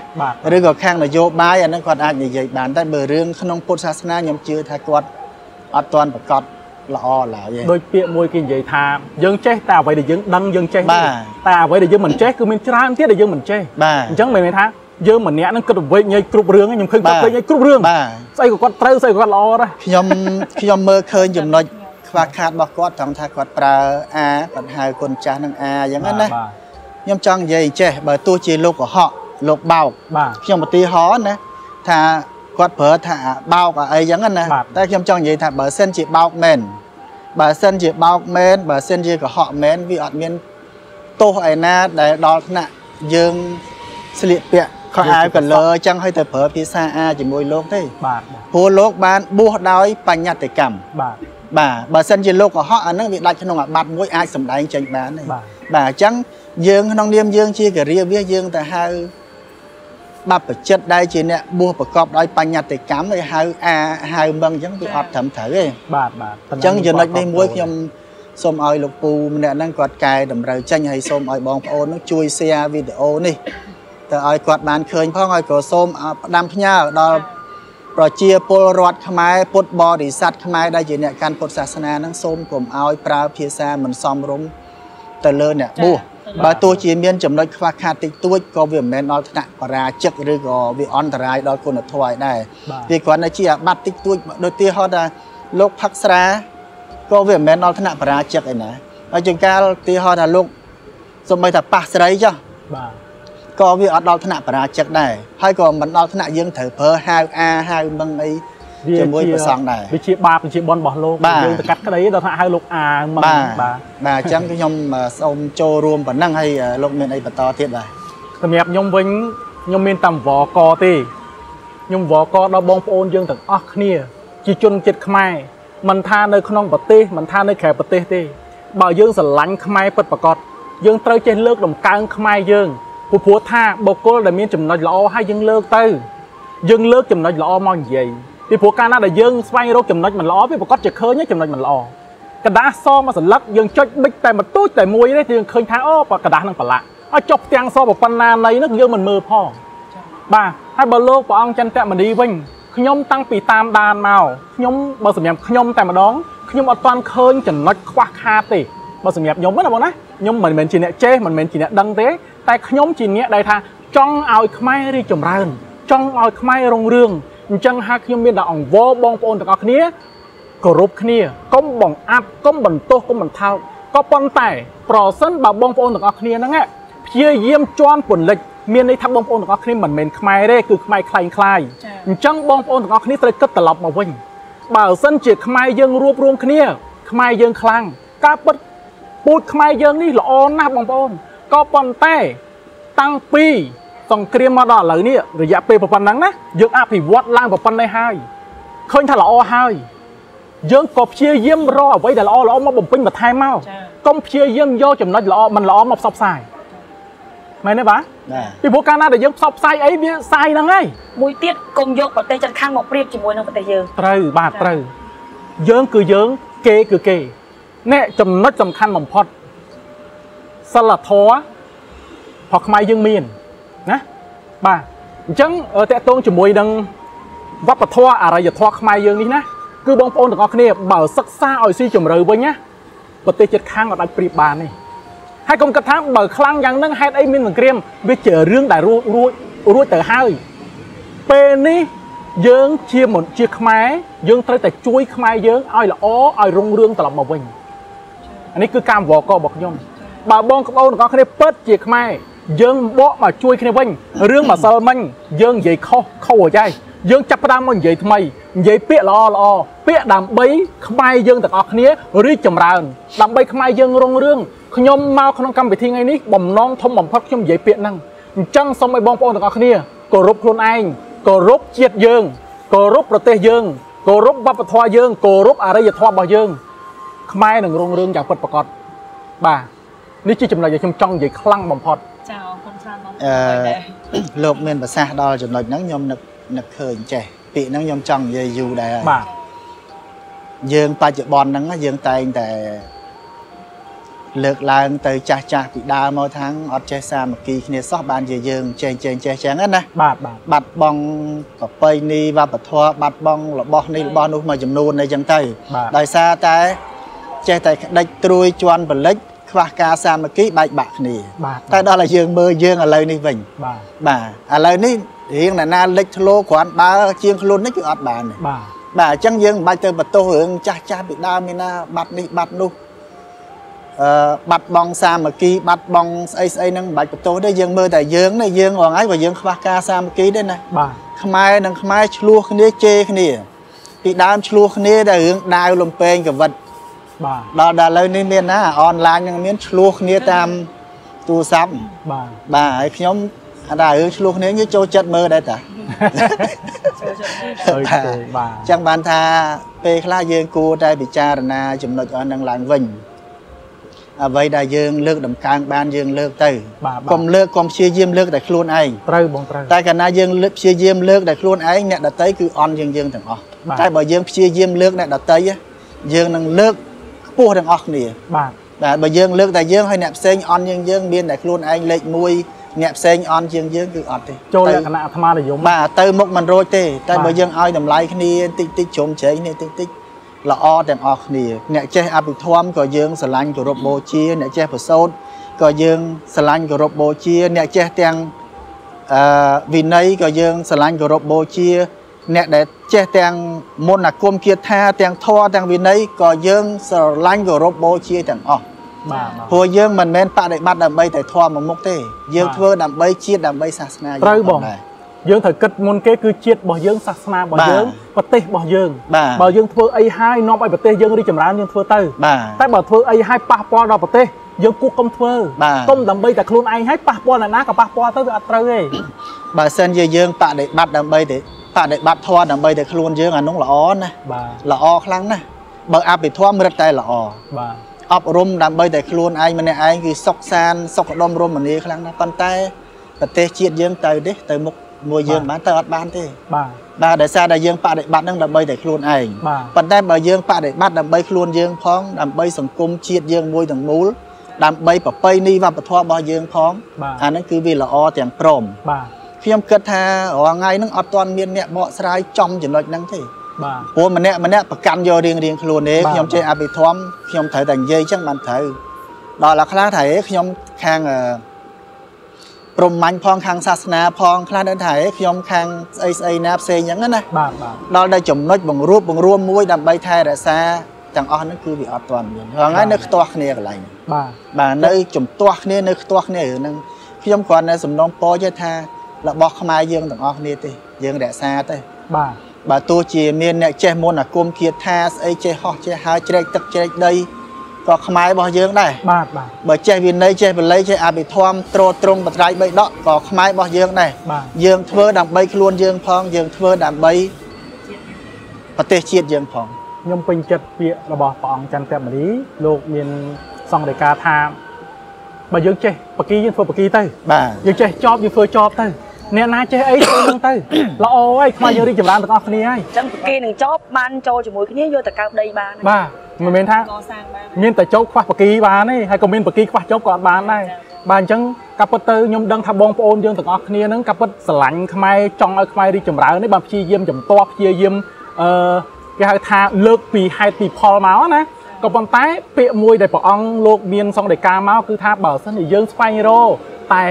B: ឬក៏ខាងនយោបាយអាហ្នឹងគាត់អាចនិយាយបានតែបើរឿងក្នុងពុទ្ធសាសនាខ្ញុំជឿថាគាត់អត់ទាន់ប្រកាស ល្អឡើយ
A: ដូចពាក្យមួយគេនិយាយថាយើងចេះតែអ្វីដែលយើងដឹងយើងចេះ
B: តែ
A: អ្វីដែលយើងមិនចេះគឺមានច្រើនទៀតដែលយើងមិនចេះអញ្ចឹងមិនមែនថាយើងម្នាក់នឹងគិតវែកញ៉ៃគ្រប់រឿងខ្ញុំឃើញគាត់វែកញ៉ៃគ្រប់រឿងស្អីក៏គាត់ត្រូវស្អីក៏គាត់ល្អដែរ
B: ខ្ញុំខ្ញុំមើលឃើញចំណុចខ្វះខាតរបស់គាត់ត្រង់ថាគាត់ប្រើអាគាត់ហៅគុណចាស់នឹងអាអញ្ចឹងណាខ្ញុំចង់និយាយអញ្ចេះបើទោះជាលោកកុហកលោកបោក
A: បាទ
B: ខ្ញុំឧទាហរណ៍ណាថា គាត់ប្រើថាអាបោកអាអីចឹងណា
A: បាទ
B: តែខ្ញុំចង់និយាយថាបើសិនជាបោកមែនបើសិនជាបោកមែនបើសិនជាកុហកមែនវាអត់មានទោសឯណាដែលដល់ថ្នាក់យើងស្លៀកពាក់ខោអាវកលើអញ្ចឹងឲ្យទៅប្រើភាសាអាជាមួយលោកទេ
A: បាទ
B: ព្រោះលោកបានបួសដោយបញ្ញត្តិកម្ម
A: បាទ
B: បាទបើសិនជាលោកកុហកអាហ្នឹងវាដាច់ក្នុងអាបត្តិមួយអាចសម្ដែងចេញបានទេ
A: បាទ
B: បាទអញ្ចឹងយើងក្នុងនាមយើងជាការៀវាយើងទៅហៅ បព្វជិតដែលជាអ្នកបួសប្រកបដោយបញ្ញត្តិកម្មហើយហៅអាហៅមឹងអញ្ចឹងវាអត់ត្រឹមត្រូវទេ
A: បាទបាទ
B: អញ្ចឹងចំណុចនេះមួយខ្ញុំសូមឲ្យលោកពូម្នាក់ហ្នឹងគាត់កែតម្រូវចេញហើយសូមឲ្យបងប្អូនហ្នឹងជួយ share វីដេអូនេះទៅឲ្យគាត់បានឃើញផងហើយក៏សូមផ្ដាំផ្ញើដល់ប្រជាពលរដ្ឋខ្មែរពុទ្ធបរិស័ទខ្មែរដែលជាអ្នកកាន់ពុទ្ធសាសនាហ្នឹងសូមកុំឲ្យប្រើភាសាមិនសមរម្យទៅលើអ្នកបួស បើទោះជាមានចំណុចខ្វះខាតតិចតួចក៏វាមិនមែនដល់ថ្នាក់បរាជិកឬក៏វាអន្តរាយដល់គុណធម៌ឲ្យដែរ
A: បាទ
B: វាគ្រាន់តែជាអាបត្តិតិចតួចដូចទីហោថាលោកផឹកស្រាក៏វាមិនមែនដល់ថ្នាក់បរាជិកឯណាហើយជាងកាលទីហោថាលោកសម្បីថាប៉ះស្រីចុះ
A: បាទ
B: ក៏វាអត់ដល់ថ្នាក់បរាជិកដែរហើយក៏មិនដល់ថ្នាក់យើងត្រូវប្រើហៅអាហៅមឹងអី ជាមួយព្រះសង្ឃដែរ
A: វាជាបាបវាជាបុណ្យរបស់លោក
B: បាទ
A: យើងទៅកាត់ក្តីដល់ថាហៅលោកអាមក
B: បាទ
A: បាទ
B: បាទអញ្ចឹងខ្ញុំអឺសូមចូលរួមប៉ុណ្ណឹងហើយអឺលោកមានអីបន្តទៀតបាទ
A: សម្រាប់ខ្ញុំវិញខ្ញុំមានតែវកទេខ្ញុំវកដល់បងប្អូនយើងទាំងអស់គ្នាជាជនជាតិខ្មែរមិនថានៅក្នុងប្រទេសមិនថានៅក្រៅប្រទេសទេ បើយើងស្រឡាញ់ខ្មែរពិតប្រាកដយើងត្រូវចេះលើកដំកើងខ្មែរយើងព្រោះព្រោះថាបុគ្គលដែលមានចំណុចល្អហើយយើងលើកទៅយើងលើកចំណុចល្អមកនិយាយ ពីព្រោះកាលណាដែលយើងស្វែងរកចំណុចមិនល្អវាប្រកាសជាឃើញហើយចំណុចមិនល្អกระดาษសមកសន្លឹកយើងចុចប៊ិចតែបន្ទូចតែមួយទេយើងឃើញថាអូกระดาษនឹងប្រឡាក់ឲ្យចុះផ្ទាំងសប្រប៉ុណ្ណានៃនោះយើងមិនមើលផង បាទហើយបើលោកព្រះអង្គចន្ទមនីវិញខ្ញុំតាំងពីតាមដានមកខ្ញុំបើសម្រាប់ខ្ញុំតែម្ដងខ្ញុំអត់ទាន់ឃើញចំណុចខ្វះខាតទេបើសម្រាប់ខ្ញុំណាបងណាខ្ញុំមិនមែនជាអ្នកចេះមិនមែនជាអ្នកដឹងទេ តែខ្ញុំជាអ្នកដែលថាចង់ឲ្យខ្មែររីកចម្រើន ចង់ឲ្យខ្មែររុងរឿង អញ្ចឹងហើយខ្ញុំមានតែអង្វរបងប្អូនទាំងអស់គ្នាគោរពគ្នាកុំបង្អាប់កុំបន្ទោសកុំបន្ថោកក៏ប៉ុន្តែប្រសិនបើបងប្អូនទាំងអស់គ្នាហ្នឹងណាព្យាយាមជន់ពន្លិចមានន័យថាបងប្អូនទាំងអស់គ្នាមិនមែនខ្មែរទេគឺខ្មែរខ្លែងខ្លាយ
C: ចា៎
A: អញ្ចឹងបងប្អូនទាំងអស់គ្នាត្រូវគិតត្រឡប់មកវិញបើសិនជាខ្មែរយើងរួបរวมគ្នាខ្មែរយើងខ្លាំងការពិតពូជខ្មែរយើងនេះល្អណាស់បងប្អូនក៏ប៉ុន្តែតាំងពី សង្គ្រាមមកដល់ឥឡូវនេះរយៈពេលប៉ុណ្ណឹងណាយើងអភិវឌ្ឍឡើងប៉ុណ្ណេះហើយឃើញថាល្អហើយយើងក៏ព្យាយាមរកអ្វីដែលល្អល្អមកបំពេញបន្ថែមមក
C: ចា៎
A: កុំព្យាយាមយកចំណុចល្អមិនល្អមកផ្សព្វផ្សាយមែនទេបាទ
B: បាទ
A: ពីព្រោះកាលណាដែលយើងផ្សព្វផ្សាយអីវាផ្សាយហ្នឹងហើយ
C: មួយទៀតកុំយកប្រទេសជិតខាងមកប្រៀបជាមួយនឹងប្រទេសយើង
A: ត្រូវបាទ
C: ចា៎
A: ត្រូវយើងគឺយើងគេគឺគេនេះចំណុចសំខាន់បំផុតសិលធម៌ផងខ្មែរយើងមាន ណាបាទអញ្ចឹងអឺតកតងជាមួយនឹងវប្បធម៌អរិយធម៌ខ្មែរយើងនេះណាគឺបងប្អូនទាំងអស់គ្នាបើសិក្សាឲ្យស៊ីជម្រៅវិញណាប្រទេសជិតខាងអត់អាចប្រៀបបានទេហើយកុំគិតថាបើខ្លាំងយ៉ាងហ្នឹងហេតុអីមានសង្គ្រាមវាជារឿងដែលរួចរួចរួចទៅហើយពេលនេះយើងជាមន្តជាខ្មែរយើងត្រូវតែជួយខ្មែរយើងឲ្យល្អឲ្យរុងរឿងត្រឡប់មកវិញអានេះគឺការវករបស់ខ្ញុំបើបងប្អូនទាំងអស់គ្នាពិតជាខ្មែរ យើងបកមកជួយគ្នាវិញរឿងម្សិលមិញយើងនិយាយខុសខុសហើយយើងចាប់ផ្ដើមមកនិយាយថ្មីនិយាយពាក្យល្អល្អពាក្យដើម្បីខ្មែរយើងទាំងអស់គ្នារីកចម្រើន ដើម្បីខ្មែរយើងរុងរឿងខ្ញុំមកក្នុងកម្មវិធីថ្ងៃនេះបំណងធំបំផុតខ្ញុំនិយាយពាក្យហ្នឹងអញ្ចឹងសូមឲ្យបងប្អូនទាំងអស់គ្នាគោរពខ្លួនឯងគោរពជាតិយើងគោរពប្រទេសយើងគោរពវប្បធម៌យើងគោរពអរិយធម៌របស់យើង ខ្មែរនឹងរុងរឿងយ៉ាងពិតប្រាកដបាទនេះជាចំណុចដែលខ្ញុំចង់និយាយខ្លាំងបំផុត
C: ចាអរគុណច្រើនបង
B: អឺលោកមានប្រសាសន៍ដល់ចំណុចហ្នឹងខ្ញុំនឹកនឹកឃើញចេះពាក្យហ្នឹងខ្ញុំចង់និយាយយូរដែរហើយ
A: បាទ
B: យើងបច្ចុប្បន្នហ្នឹងយើងតែងតែលើកឡើងទៅចាស់ចាស់ពីដើមមកថាងអត់ចេះសាមគ្គីគ្នាសោះបានជាយើងចេះចេះចេះចឹងណា
A: បាទបាទ
B: បាត់បង់ប្រពៃណីវប្បធម៌បាត់បង់របស់នេះរបស់នោះមួយចំនួនអីចឹងទៅ
A: បាទ
B: ដោយសារតែចេះតែក្តិចត្រួយជន់បលិច ខ្វះការសាមគ្គីបែកបាក់គ្នា
A: បាទ
B: តែដល់តែយើងមើលយើងឥឡូវនេះវិញ
A: បាទ
B: បាទឥឡូវនេះរៀងអ្នកណាលិចធ្លោគ្រាន់បើជាងខ្លួននេះគឺអត់បានទេ
A: បាទ
B: បាទអញ្ចឹងយើងមិនបាច់ទៅបន្ទោសរឿងចាស់ចាស់ពីដើមមានណាបាត់នេះបាត់នោះអឺបាត់បង់សាមគ្គីបាត់បង់ស្អីស្អីហ្នឹងមិនបាច់បន្ទោសទេយើងមើលតែយើងណាយើងរងហើយបើយើងខ្វះការសាមគ្គីទេណា
A: បាទ
B: ខ្មែរនិងខ្មែរឆ្លោះគ្នាជេរគ្នាពីដើមឆ្លោះគ្នាតែរឿងដាវលំពេងកវិត
A: បាទ
B: ដល់ដល់ឥឡូវនេះមានណាអនឡាញនឹងមានឆ្លោះគ្នាតាមទូរស័ព្ទ
A: បាទ
B: បាទហើយខ្ញុំអាដារឿងឆ្លោះគ្នាយើងចូលចិត្តមើលដែរតា
A: អូខេបាទ
B: អញ្ចឹងបានថាពេលខ្លះយើងគួរតែពិចារណា ចំណុចអស់នឹងឡើងវិញអ្វីដែលយើងលើកដំកើងបានយើងលើកទៅ
A: បាទ
B: កុំលើកកុំព្យាយាមលើកតែខ្លួនឯង
A: ត្រូវបងត្រូវ
B: តែកាលណាយើងលើកព្យាយាមលើកតែខ្លួនឯងអ្នកដតីគឺអន់យើងយើងទាំងអស់
A: បាទ
B: តែបើយើងព្យាយាមលើកអ្នកដតីយើងនឹងលើកខ្ពស់ទាំងអស់គ្នា
A: បាទ
B: តែបើយើងលើកតែយើងហើយអ្នកផ្សេងអន់យើងយើងមានតែខ្លួនឯងលេខ1អ្នកផ្សេងអន់ជាងយើងគឺអត់ទេ
A: ចូលល
B: ទៅ
A: ក្ខណៈអាត្មានិយម
B: បាទទៅមុខមិនរួចទេតែ
A: បាទ
B: បើយើងឲ្យតម្លៃគ្នាតិចតិចជ្រុំជ្រែងគ្នាតិចតិចល្អទាំងអស់គ្នាអ្នកចេះអភិធម្មក៏យើងស្រឡាញ់គោរពបូជាអ្នកចេះប្រសូតក៏យើងស្រឡាញ់គោរពបូជាអ្នកចេះទាំងអឺវិន័យក៏យើងស្រឡាញ់គោរពបូជា អ្នកដែលចេះទាំងមន្តអាគមគាថាទាំងធម៌ទាំងវិន័យក៏យើងស្រឡាញ់គោរពបូជាទាំងអស់
A: បាទ
B: ព្រោះយើងមិនមែនបដិបត្តិដើម្បីតែធម៌មួយមុខទេយើង
A: បាទ
B: ធ្វើដើម្បីជាតិដើម្បីសាសនាយើង
A: ត្រូវបង
B: ដែរ
A: យើងត្រូវគិតមុនគេគឺជាតិរបស់យើងសាសនារបស់
B: បាទ
A: យើងប្រទេសរបស់យើង
B: បាទ
A: បើយើងធ្វើអីហើយនាំឲ្យប្រទេសយើងរីកចម្រើនយើងធ្វើទៅ
B: បាទ
A: តែបើធ្វើអីហើយប៉ះពាល់ដល់ប្រទេសយើងគួរកុំធ្វើ
B: បាទ
A: កុំដើម្បីតែខ្លួនឯងហើយប៉ះពាល់អ្នកណាក៏ប៉ះពាល់ទៅវាអត់ត្រូវទេ
B: បើសិនជាយើងបដិបត្តិដើម្បីតែ បដិបត្តិធម៌ដើម្បីតែខ្លួនយើងអានោះល្អណាស់
A: បាទ
B: ល្អខ្លាំងណាស់បើអភិធម្មរឹតតែល្អ
A: បាទ
B: អប់រំដើម្បីតែខ្លួនឯងម្នាក់ឯងគឺសុខសានសុខដុមរមនាខ្លាំងណាស់ប៉ុន្តែប្រទេសជាតិយើងទៅទេទៅមុខមួយយើងបានទៅអត់បានទេ
A: បាទ
B: បាទដោយសារតែយើងបដិបត្តិនឹងដើម្បីតែខ្លួនឯង
A: បាទ
B: ប៉ុន្តែបើយើងបដិបត្តិដើម្បីខ្លួនយើងផងដើម្បីសង្គមជាតិយើងមួយទាំងមូលដើម្បីប្រពៃណីវប្បធម៌របស់យើងផង
A: បាទ
B: អាហ្នឹងគឺវាល្អទាំងព្រម
A: បាទ
B: ខ្ញុំគិតថារាល់ថ្ងៃហ្នឹងអត់ទាន់មានអ្នកបកស្រាយចំចំណុចហ្នឹងទេ
A: បាទ
B: ព្រោះម្នាក់ម្នាក់ប្រកាន់យករៀងរៀងៗខ្លួនទេ
A: បាទ
B: ខ្ញុំចេះអភិធម្មខ្ញុំត្រូវតែនិយាយចឹងបានត្រូវដល់តែខ្លះថាហេខ្ញុំខាងអឺព្រំមាញ់ផងខាងសាសនាផងខ្លះនៅថាហេខ្ញុំខាងស្អីស្អីណាផ្សេងចឹងណា
A: បាទបាទ
B: ដល់តែចំណុចបង្រួបបង្រួមមួយដើម្បីថែរក្សាទាំងអស់ហ្នឹងគឺវាអត់ទាន់មានហ្នឹងហើយនៅខ្ទាស់គ្នាកន្លែងហ្នឹង
A: បាទ
B: បាទនៅជំទាស់គ្នានៅខ្ទាស់គ្នារឿងហ្នឹងខ្ញុំគ្រាន់តែសំណូមពរចេះថា របស់ខ្មែរយើងទាំងអស់គ្នាទេយើងរក្សាទៅ
A: បាទ
B: បើទោះជាមានអ្នកចេះមន្តអាគមគាថាស្អីចេះហោះចេះហើរជ្រែកទឹកជ្រែកដីក៏ខ្មែររបស់យើងដែរ
A: បាទបាទ
B: បើចេះវិន័យចេះបល័យចេះអភិធម្មត្រត្រង់បត្រៃបីដកក៏ខ្មែររបស់យើងដែរ
A: បាទ
B: យើងធ្វើដើម្បីខ្លួនយើងផងយើងធ្វើដើម្បីប្រទេសជាតិយើងផង
A: ខ្ញុំពេញចិត្តពាក្យរបស់ព្រះអង្គចន្ទកមនីលោកមានសង្ឃដីកាថាបើយើងចេះបកីយើងធ្វើបកីទៅ
B: បាទ
A: យើងចេះចប់យើងធ្វើចប់ទៅ អ្នកណាចេះអីធ្វើហ្នឹងទៅល្អហើយខ្មែរយើងរីកចម្រើនទាំងអស់គ្នាហើយ
C: អញ្ចឹងគេនឹងចប់បានចូលជាមួយគ្នាយកទៅកើបដីបាន
A: បាទមិនមែនថា
C: កសាងបាន
A: មានតែចប់ខ្វះបកីបានទេហើយក៏មានបកីខ្វះចប់ក៏អត់បានដែរបាទអញ្ចឹងកាពិតទៅខ្ញុំដឹងថាបងប្អូនយើងទាំងអស់គ្នាហ្នឹងកាពិតស្រឡាញ់ខ្មែរចង់ឲ្យខ្មែររីកចម្រើននេះបានព្យាយាមចំទាស់ព្យាយាមអឺគេហៅថាលើកពីហេតុពីផលមកណាក៏ប៉ុន្តែពាក្យមួយដែលព្រះអង្គលោកមានសង្ឃដីកាមកគឺថាបើសិនជាយើងស្វែងរកតែ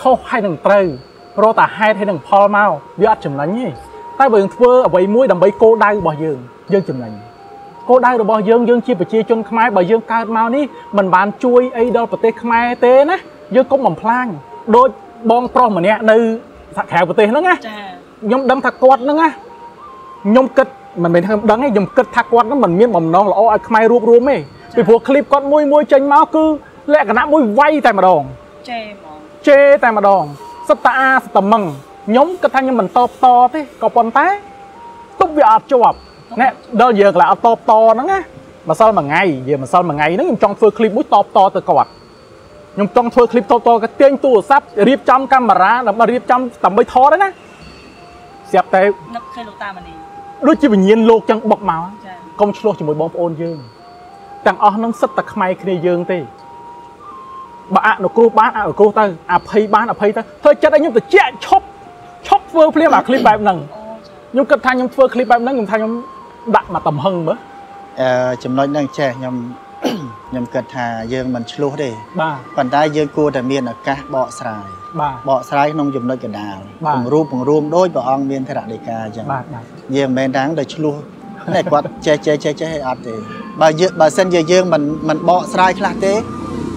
A: ខុសហើយនឹងត្រូវ រកតែហេតុហើយនឹងផលមកវាអត់ចំណេញទេតែបើយើងធ្វើអ្វីមួយដើម្បីគោលដៅរបស់យើងយើងចំណេញគោលដៅរបស់យើងយើងជាប្រជាជនខ្មែរបើយើងកើតមកនេះមិនបានជួយអីដល់ប្រទេសខ្មែរទេណាយើងកុំបំផ្លាញដូចបងប្រុសម្នាក់នៅក្រៅប្រទេសហ្នឹងណាខ្ញុំដឹងថាគាត់ហ្នឹងណាខ្ញុំគិតមិនមែនថាខ្ញុំដឹងទេខ្ញុំគិតថាគាត់ហ្នឹងមិនមានបំណងល្អឲ្យខ្មែររួបរួមទេពីព្រោះឃ្លីបគាត់មួយមួយចេញមកគឺលក្ខណៈមួយវាយតែម្ដង
C: ចេហ្មង
A: ចេតែម្ដង សិតតាអាសិតតាមឹងខ្ញុំគិតថាខ្ញុំមិនតបតទេក៏ប៉ុន្តែទុកវាអត់ជាប់ណែដល់យើងកន្លែងអត់តបតហ្នឹងណាម្សិលមួយថ្ងៃយើម្សិលមួយថ្ងៃហ្នឹងខ្ញុំចង់ធ្វើឃ្លីបមួយតបតទៅគាត់ខ្ញុំចង់ធ្វើឃ្លីបតបតគាត់ទាញទូរស័ព្ទរៀបចំកាមេរ៉ាដើម្បីរៀបចំដើម្បីថតហ្នឹងណាស្រាប់តែ
C: នឹកឃើញលោកតាមនី
A: ដូចជាវិញ្ញាណលោកចឹងបុកមកកុំឆ្លោះជាមួយបងប្អូនយើងទាំងអស់ហ្នឹងសិតតែខ្មែរគ្នាយើងទេ បើអនុគ្រោះបានអនុគ្រោះទៅអភ័យបានអភ័យទៅធ្វើចិត្តឲ្យខ្ញុំត្រជាក់ឈប់ឈប់ធ្វើភ្លាមអាឃ្លីបបែបហ្នឹងខ្ញុំគិតថាខ្ញុំធ្វើឃ្លីបបែបហ្នឹងខ្ញុំថាខ្ញុំដាក់មកតំហឹងមើល
B: អឺចំណុចហ្នឹងចេះខ្ញុំខ្ញុំគិតថាយើងមិនឆ្លោះទេ
A: បាទ
B: ប៉ុន្តែយើងគួរតែមានឱកាសបកស្រាយ
A: បាទ
B: បកស្រាយក្នុងចំណុចកណ្ដាលពង្រួមពង្រួមដោយព្រះអង្គមានធរណីកាអញ្ចឹង
A: បាទ
B: យើងមិនមែនថាទៅឆ្លោះតែគាត់ចេះចេះចេះចេះអត់ទេបើយើងបើសិនជាយើងមិនមិនបកស្រាយខ្លះទេ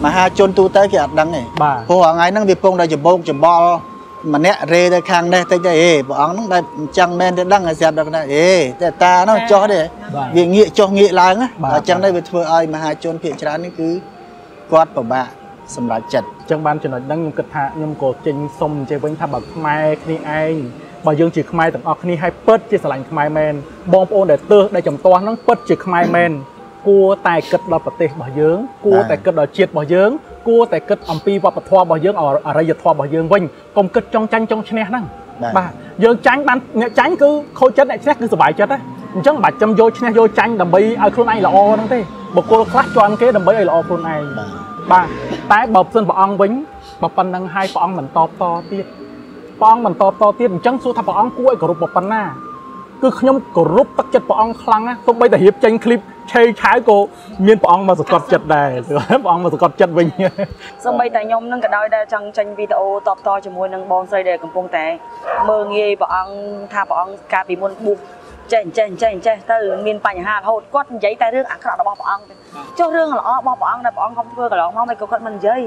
B: មហាជនទូទៅគេអត់ដឹងទេ
A: បាទ
B: ព្រោះថ្ងៃហ្នឹងវាពងតែច្បោកច្បល់ម្នាក់រេទៅខាងនេះតិចទៅអេព្រះអង្គហ្នឹងដែលអញ្ចឹងមែនទេដឹងហើយស្រាប់ដល់អេតែតានោះចុះទេ
A: បាទ
B: វាងាកចុះងាកឡើងណា
A: បាទ
B: អញ្ចឹងទៅវាធ្វើឲ្យមហាជនភាគច្រើននេះគឺគាត់ពិបាកសម្រាប់ចិត្ត
A: អញ្ចឹងបានចំណុចហ្នឹងខ្ញុំគិតថាខ្ញុំក៏ចេញសុំចេះវិញថាបើខ្មែរគ្នាឯងបើយើងជាខ្មែរទាំងអស់គ្នាឲ្យពិតជាស្រឡាញ់ខ្មែរមែនបងប្អូនដែលទើសដែលចំទាស់ហ្នឹងពិតជាខ្មែរមែន គួរតែគិតដល់ប្រទេសរបស់យើងគួរតែគិតដល់ជាតិរបស់យើងគួរតែគិតអំពីវប្បធម៌របស់យើងអរិយធម៌របស់យើងវិញកុំគិតចង់ចាញ់ចង់ឈ្នះហ្នឹង
B: បាទ
A: បាទយើងចាញ់បានអ្នកចាញ់គឺខូចចិត្តអ្នកឈ្នះគឺសុបាយចិត្តណាអញ្ចឹងមិនបាច់ចាំយកឈ្នះយកចាញ់ដើម្បីឲ្យខ្លួនឯងល្អហ្នឹងទេបុគ្គលខ្លះជន់គេដើម្បីឲ្យល្អខ្លួនឯង
B: បាទ
A: បាទតែបើសិនព្រះអង្គវិញបើប៉ុណ្្នឹងហើយព្រះអង្គមិនតបតទៀតព្រះអង្គមិនតបតទៀតអញ្ចឹងសួរថាព្រះអង្គគួរឲ្យគោរពបើប៉ុណ្ណា គឺខ្ញុំគោរពទឹកចិត្តព្រះអង្គខ្លាំងណាស់ទោះបីតែរៀបចេញឃ្លីបឆេឆាវក៏មានព្រះអង្គមកសង្កត់ចិត្តដែរព្រះអង្គមកសង្កត់ចិត្តវិញ
C: សូម្បីតែខ្ញុំនឹងក៏ដោយដែលចង់ចេញវីដេអូតបតជាមួយនឹងបងស្រីដែលកំពុងតែមើលងាយព្រះអង្គថាព្រះអង្គកាលពីមុនបុះចេះចេះចេះចេះទៅមានបញ្ហារហូតគាត់និយាយតែរឿងអាក្រក់របស់ព្រះអង្គទេចុះរឿងល្អរបស់ព្រះអង្គដែលព្រះអង្គខំធ្វើកន្លងមកមិនក៏គាត់មិននិយាយ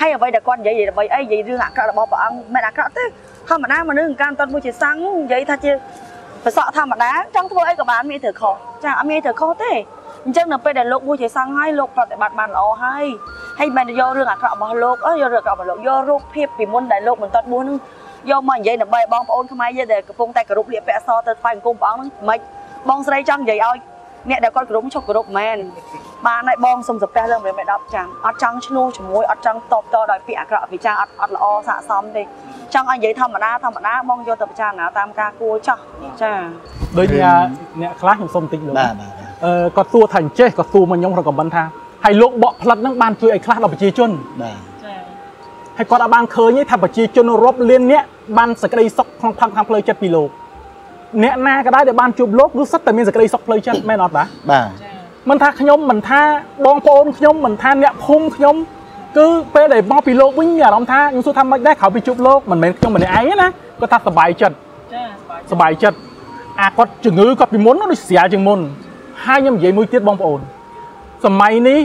C: ហើយអ្វីដែលគាត់និយាយដើម្បីអីនិយាយរឿងអាក្រក់របស់ព្រះអង្គមិនអាក្រក់ទេធម្មតាមនុស្សការតន់មួយជាសាំងនិយាយថាជា ប្រសក់ធម្មតាចង់ធ្វើអីក៏បានមានត្រូវខុសចាអត់មានត្រូវខុសទេអញ្ចឹងនៅពេលដែលលោកមួយជាសាំងហើយលោកប្រតិបត្តិបានល្អហើយហើយមិនយករឿងអាក្រក់របស់លោកអើយករឿងអាក្រក់របស់លោកយករូបភាពពីមុនដែលលោកមិនតត់បួសនឹងយកមកនិយាយដើម្បីឲ្យបងប្អូនខ្មែរយើងដែលកំពុងតែគោរពលៀបពាក់សទៅថ្វាយបង្គំព្រះអង្គនឹងមិនបងស្រីចង់និយាយឲ្យ អ្នកដែលគាត់គោរពឈប់គោរពមែនបានហើយបងសុំសំពះលើមិនមែន10ចាំអត់ចង់ឈ្នោះជាមួយអត់ចង់តបតដោយពាក្យអាក្រក់វិចារអត់អត់ល្អស័កសមទេចង់ឲ្យនិយាយធម្មតាធម្មតាបងយកទៅពិចារណាតាមការគួរចោះចា
A: ដូចអ្នកអ្នកខ្លះខ្ញុំសុំបន្តិចលោក
B: បាទបាទ
A: អឺគាត់សួរថាអញ្ចេះគាត់សួរមកខ្ញុំរកកំបិនថាហើយលោកបកផ្លិតហ្នឹងបានជួយឲ្យខ្លះដល់ប្រជាជន
B: បាទ
A: ហើយគាត់អាចបានឃើញទេថាប្រជាជនរាប់លានអ្នកបានសេចក្តីសុខក្នុងផាំងខាងផ្លូវចិត្តពីលោក អ្នកណាក៏ដោយដែលបានជួបលោកគឺសិតតែមានសេចក្តីសុខផ្លូវចិត្តមែនអត់តា
B: បាទ
A: មិនថាខ្ញុំមិនថាបងប្អូនខ្ញុំមិនថាអ្នកភូមិខ្ញុំគឺពេលដែលមកពីលោកវិញមានអារម្មណ៍ថាខ្ញុំសួរថាមិនដែរក្រោយពីជួបលោកមិនមែនខ្ញុំម្នាក់ឯងទេណាគាត់ថាសប្បាយចិត្តសប្បាយចិត្តអាគាត់ជំងឺគាត់ពីមុននោះដូចស្រាលជាងមុនហើយខ្ញុំនិយាយមួយទៀតបងប្អូនសម័យនេះ